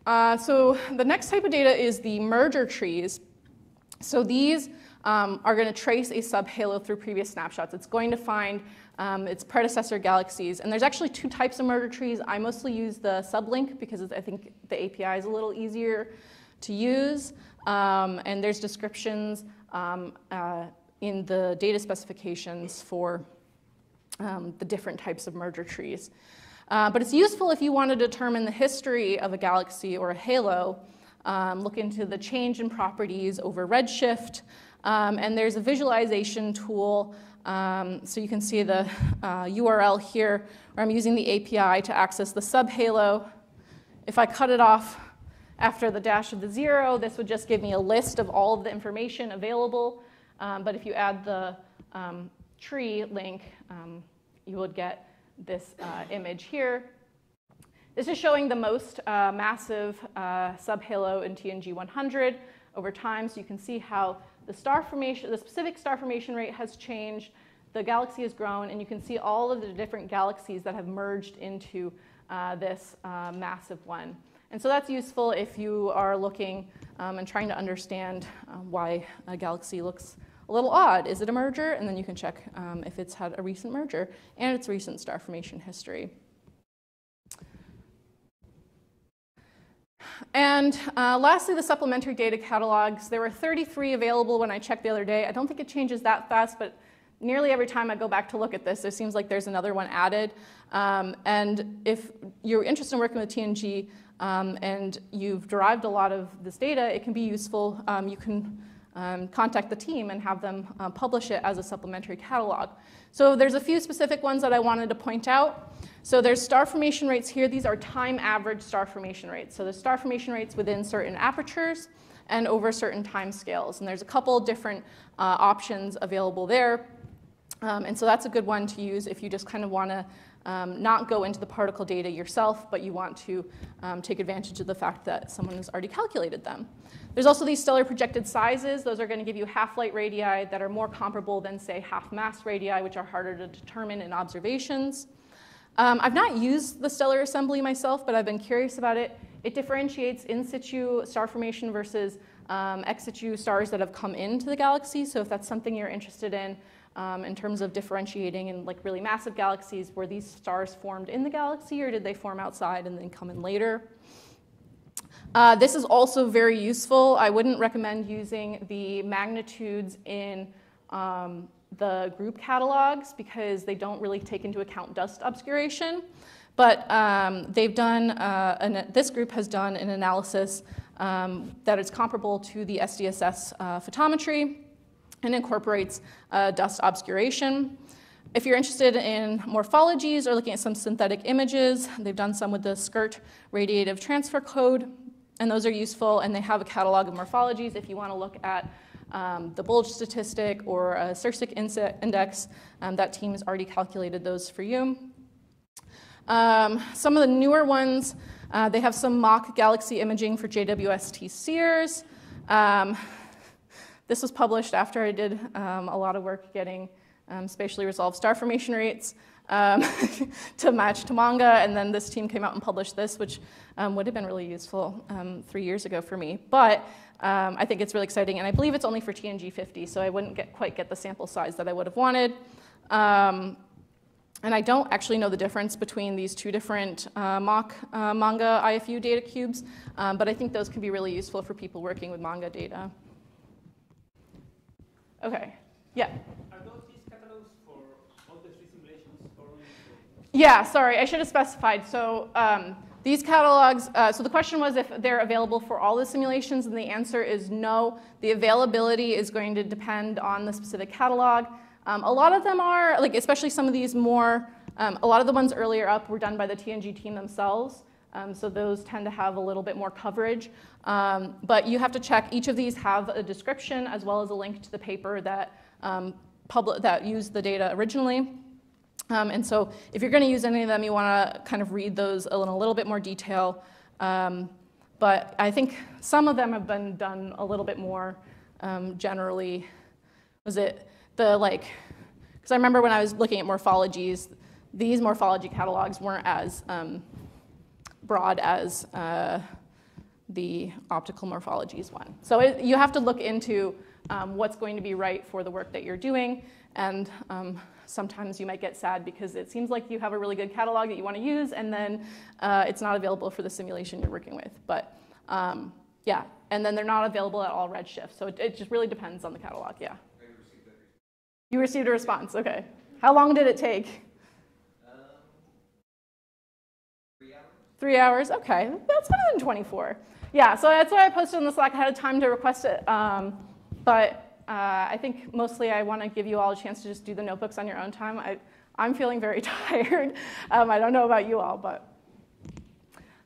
Uh, so the next type of data is the merger trees. So these um, are going to trace a subhalo through previous snapshots. It's going to find um, its predecessor galaxies. And there's actually two types of merger trees. I mostly use the sublink because I think the API is a little easier to use. Um, and there's descriptions um, uh, in the data specifications for um, the different types of merger trees. Uh, but it's useful if you want to determine the history of a galaxy or a halo, um, look into the change in properties over redshift, um, and there's a visualization tool. Um, so you can see the uh, URL here where I'm using the API to access the subhalo. If I cut it off after the dash of the zero, this would just give me a list of all of the information available. Um, but if you add the um, tree link, um, you would get this uh, image here. This is showing the most uh, massive uh, subhalo in TNG 100 over time, so you can see how the star formation, the specific star formation rate has changed, the galaxy has grown, and you can see all of the different galaxies that have merged into uh, this uh, massive one. And so that's useful if you are looking um, and trying to understand um, why a galaxy looks a little odd. Is it a merger? And then you can check um, if it's had a recent merger and its recent star formation history. And uh, lastly, the supplementary data catalogs. There were 33 available when I checked the other day. I don't think it changes that fast, but nearly every time I go back to look at this, it seems like there's another one added. Um, and if you're interested in working with TNG, um, and you've derived a lot of this data, it can be useful. Um, you can um, contact the team and have them uh, publish it as a supplementary catalog. So there's a few specific ones that I wanted to point out. So there's star formation rates here. These are time average star formation rates. So the star formation rates within certain apertures and over certain time scales. And there's a couple different uh, options available there. Um, and so that's a good one to use if you just kind of want to um, not go into the particle data yourself, but you want to um, take advantage of the fact that someone has already calculated them. There's also these stellar projected sizes. Those are going to give you half-light radii that are more comparable than, say, half-mass radii, which are harder to determine in observations. Um, I've not used the stellar assembly myself, but I've been curious about it. It differentiates in situ star formation versus um, ex situ stars that have come into the galaxy. So if that's something you're interested in, um, in terms of differentiating in like really massive galaxies, were these stars formed in the galaxy or did they form outside and then come in later? Uh, this is also very useful. I wouldn't recommend using the magnitudes in um, the group catalogs because they don't really take into account dust obscuration. But um, they've done, uh, an, this group has done an analysis um, that is comparable to the SDSS uh, photometry and incorporates uh, dust obscuration. If you're interested in morphologies or looking at some synthetic images, they've done some with the SKIRT radiative transfer code, and those are useful, and they have a catalog of morphologies if you want to look at um, the bulge statistic or a Sérsic index. Um, that team has already calculated those for you. Um, some of the newer ones, uh, they have some mock galaxy imaging for JWST CEERS. This was published after I did um, a lot of work getting um, spatially resolved star formation rates um, <laughs> to match to MaNGA, and then this team came out and published this, which um, would have been really useful um, three years ago for me. But um, I think it's really exciting, and I believe it's only for TNG 50, so I wouldn't get, quite get the sample size that I would have wanted. And I don't actually know the difference between these two different uh, mock uh, MaNGA IFU data cubes, um, but I think those can be really useful for people working with MaNGA data. Okay, yeah. Are those these catalogs for all the three simulations us? Yeah, sorry, I should have specified. So um, these catalogs, uh, so the question was if they're available for all the simulations, and the answer is no. The availability is going to depend on the specific catalog. Um, a lot of them are, like especially some of these more, um, a lot of the ones earlier up were done by the TNG team themselves. Um, so those tend to have a little bit more coverage. Um, but you have to check, each of these have a description as well as a link to the paper that, um, that used the data originally. Um, and so if you're going to use any of them, you want to kind of read those in a little bit more detail. Um, but I think some of them have been done a little bit more um, generally. Was it the like, because I remember when I was looking at morphologies, these morphology catalogs weren't as um, broad as uh, the optical morphologies one. So it, you have to look into um, what's going to be right for the work that you're doing. And um, sometimes you might get sad because it seems like you have a really good catalog that you want to use, and then uh, it's not available for the simulation you're working with. But um, yeah, and then they're not available at all Redshift. So it, it just really depends on the catalog, yeah. You received a response, okay. How long did it take? Three hours, okay. That's better than 24. Yeah, so that's why I posted in the Slack I had time to request it. Um, but uh, I think mostly I want to give you all a chance to just do the notebooks on your own time. I, I'm feeling very <laughs> tired. Um, I don't know about you all, but.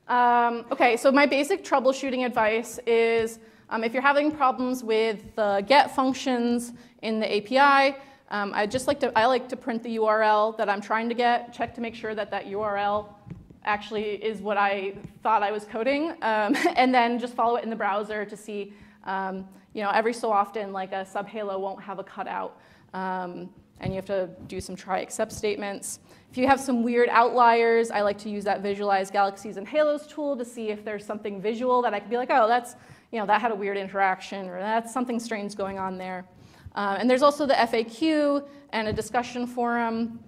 Um, okay, so my basic troubleshooting advice is um, if you're having problems with the get functions in the API, um, I just like to, I like to print the URL that I'm trying to get, check to make sure that that URL actually is what I thought I was coding, um, <laughs> and then just follow it in the browser to see, um, you know, every so often, like a subhalo won't have a cutout, um, and you have to do some try except statements. If you have some weird outliers, I like to use that visualize galaxies and halos tool to see if there's something visual that I can be like, oh, that's, you know, that had a weird interaction, or that's something strange going on there. Uh, and there's also the FAQ and a discussion forum.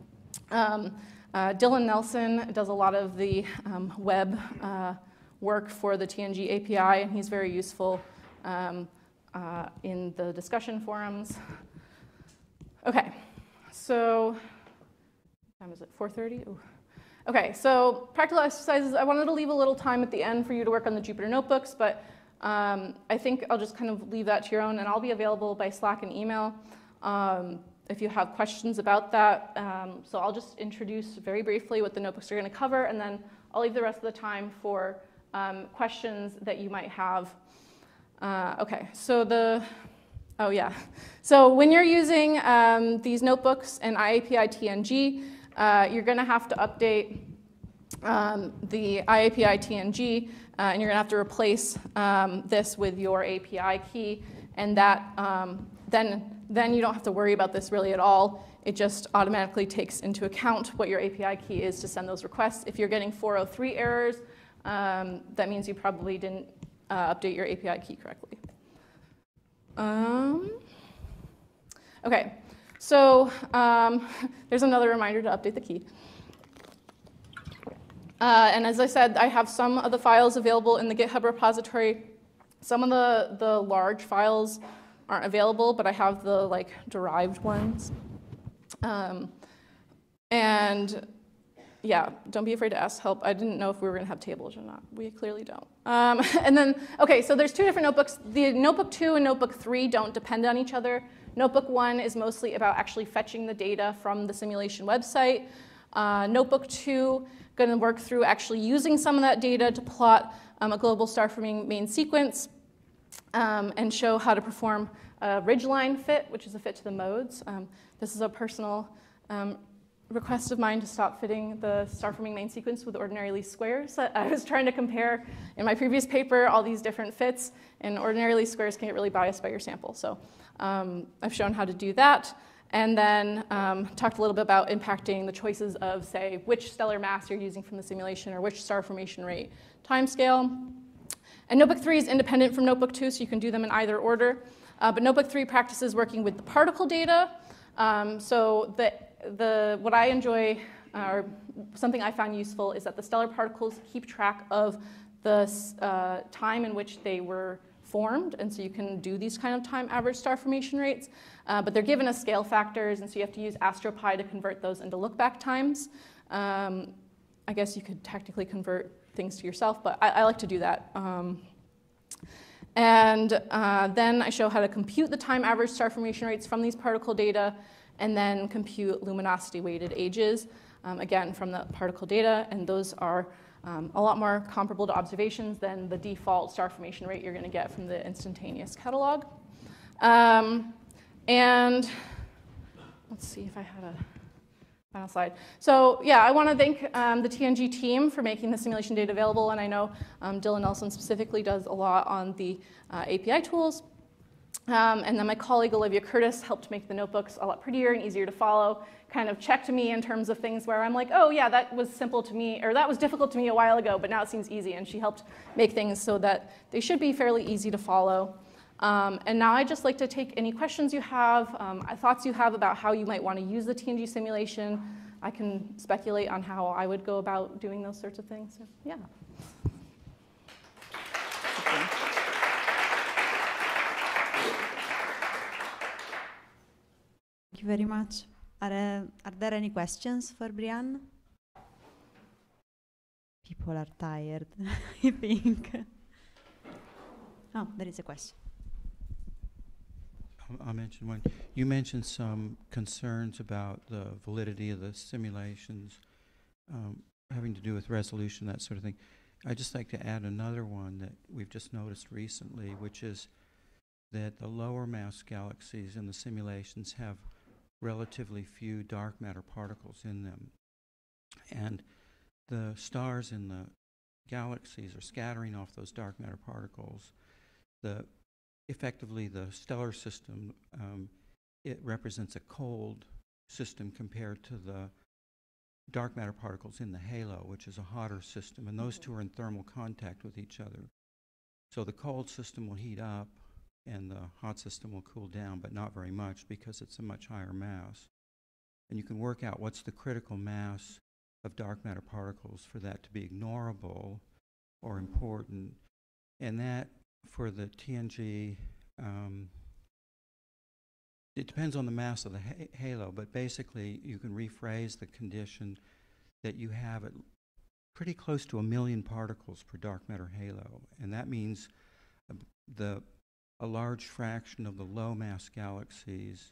Um, uh, Dylan Nelson does a lot of the um, web uh, work for the TNG API, and he's very useful um, uh, in the discussion forums. Okay, so time is it? 4:30. Okay, so practical exercises. I wanted to leave a little time at the end for you to work on the Jupyter notebooks, but um, I think I'll just kind of leave that to your own, and I'll be available by Slack and email um, if you have questions about that. Um, so I'll just introduce very briefly what the notebooks are going to cover, and then I'll leave the rest of the time for um, questions that you might have. Uh, okay, so the Oh, yeah. So when you're using um, these notebooks and IAPI TNG, uh, you're going to have to update um, the IAPI TNG, uh, and you're going to have to replace um, this with your API key, and that um, then, then you don't have to worry about this really at all. It just automatically takes into account what your API key is to send those requests. If you're getting 403 errors, um, that means you probably didn't uh, update your API key correctly. Um, okay, so um, <laughs> there's another reminder to update the key. Uh, and as I said, I have some of the files available in the GitHub repository. Some of the, the large files aren't available, but I have the like derived ones. Um, and yeah, don't be afraid to ask help. I didn't know if we were going to have tables or not. We clearly don't. Um, <laughs> and then, okay, so there's two different notebooks. The Notebook 2 and Notebook 3 don't depend on each other. Notebook 1 is mostly about actually fetching the data from the simulation website. Uh, notebook 2 going to work through actually using some of that data to plot um, a global star forming main sequence um, and show how to perform a ridgeline fit, which is a fit to the modes. Um, this is a personal um, request of mine to stop fitting the star forming main sequence with ordinary least squares. <laughs> I was trying to compare in my previous paper all these different fits, and ordinary least squares can get really biased by your sample. So um, I've shown how to do that. And then um, talked a little bit about impacting the choices of, say, which stellar mass you're using from the simulation or which star formation rate timescale. And Notebook 3 is independent from Notebook 2, so you can do them in either order. Uh, but Notebook 3 practices working with the particle data. Um, so the the, what I enjoy, or something I found useful, is that the stellar particles keep track of the uh, time in which they were formed, and so you can do these kind of time average star formation rates, uh, but they're given as scale factors, and so you have to use Astropy to convert those into look-back times. Um, I guess you could technically convert things to yourself, but I, I like to do that. Um, and uh, then I show how to compute the time average star formation rates from these particle data and then compute luminosity weighted ages, um, again, from the particle data, and those are um, a lot more comparable to observations than the default star formation rate you're going to get from the instantaneous catalog. Um, and let's see if I had a final slide. So yeah, I want to thank um, the TNG team for making the simulation data available, and I know um, Dylan Nelson specifically does a lot on the uh, API tools. Um, and then my colleague Olivia Curtis helped make the notebooks a lot prettier and easier to follow, kind of checked me in terms of things where I'm like, oh yeah, that was simple to me, or that was difficult to me a while ago, but now it seems easy. And she helped make things so that they should be fairly easy to follow. Um, and now I'd just like to take any questions you have, um, thoughts you have about how you might want to use the TNG simulation. I can speculate on how I would go about doing those sorts of things. So, yeah. Thank you very much. Are, uh, are there any questions for Brian? People are tired, <laughs> I think. Oh, there is a question. I'll, mention one. You mentioned some concerns about the validity of the simulations um, having to do with resolution, that sort of thing. I'd just like to add another one that we've just noticed recently, which is that the lower mass galaxies in the simulations have relatively few dark matter particles in them. And the stars in the galaxies are scattering off those dark matter particles. The, effectively, the stellar system, um, it represents a cold system compared to the dark matter particles in the halo, which is a hotter system, and those two are in thermal contact with each other. So the cold system will heat up, and the hot system will cool down, but not very much because it's a much higher mass. And you can work out what's the critical mass of dark matter particles for that to be ignorable or important. And that, for the TNG, um, it depends on the mass of the ha halo, but basically you can rephrase the condition that you have at pretty close to a million particles per dark matter halo, and that means the a large fraction of the low mass galaxies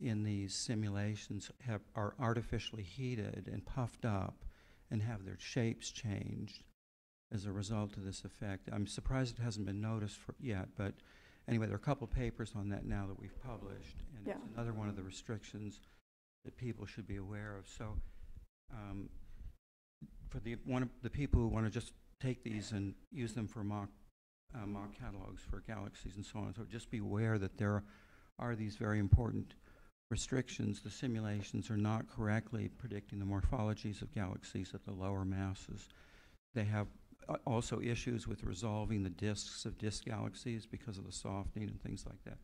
in these simulations have, are artificially heated and puffed up and have their shapes changed as a result of this effect. I'm surprised it hasn't been noticed for yet, but anyway, there are a couple papers on that now that we've published, and it's Yeah. another one of the restrictions that people should be aware of. So, um, for the one of the people who want to just take these and use them for mock uh, mock catalogs for galaxies and so on, so just be aware that there are these very important restrictions. The simulations are not correctly predicting the morphologies of galaxies at the lower masses. They have also issues with resolving the disks of disk galaxies because of the softening and things like that.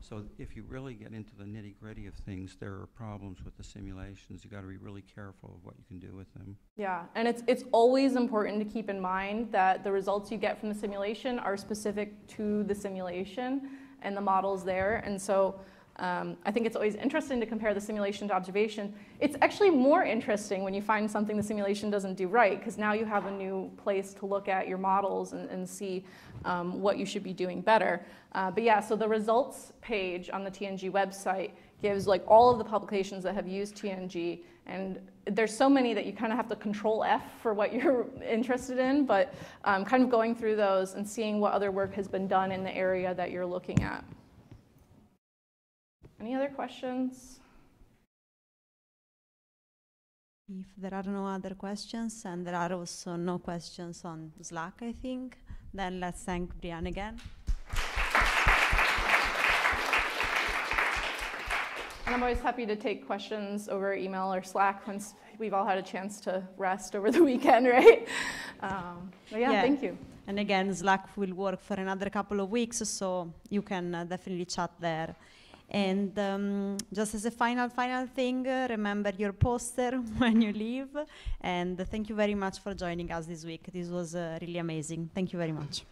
So if you really get into the nitty gritty of things, there are problems with the simulations. You got to be really careful of what you can do with them. Yeah, and it's, it's always important to keep in mind that the results you get from the simulation are specific to the simulation and the models there. And so um, I think it's always interesting to compare the simulation to observation. It's actually more interesting when you find something the simulation doesn't do right, because now you have a new place to look at your models and, and see um, what you should be doing better. Uh, but yeah, so the results page on the TNG website gives like all of the publications that have used TNG, and there's so many that you kind of have to control F for what <laughs> you're interested in, but um, kind of going through those and seeing what other work has been done in the area that you're looking at. Any other questions? If there are no other questions, and there are also no questions on Slack, I think, then let's thank Brian again. And I'm always happy to take questions over email or Slack once we've all had a chance to rest over the <laughs> weekend, right? Um, but yeah, thank you. And again, Slack will work for another couple of weeks, so you can uh, definitely chat there. And um, just as a final, final thing, uh, remember your poster <laughs> when you leave. And thank you very much for joining us this week. This was uh, really amazing. Thank you very much.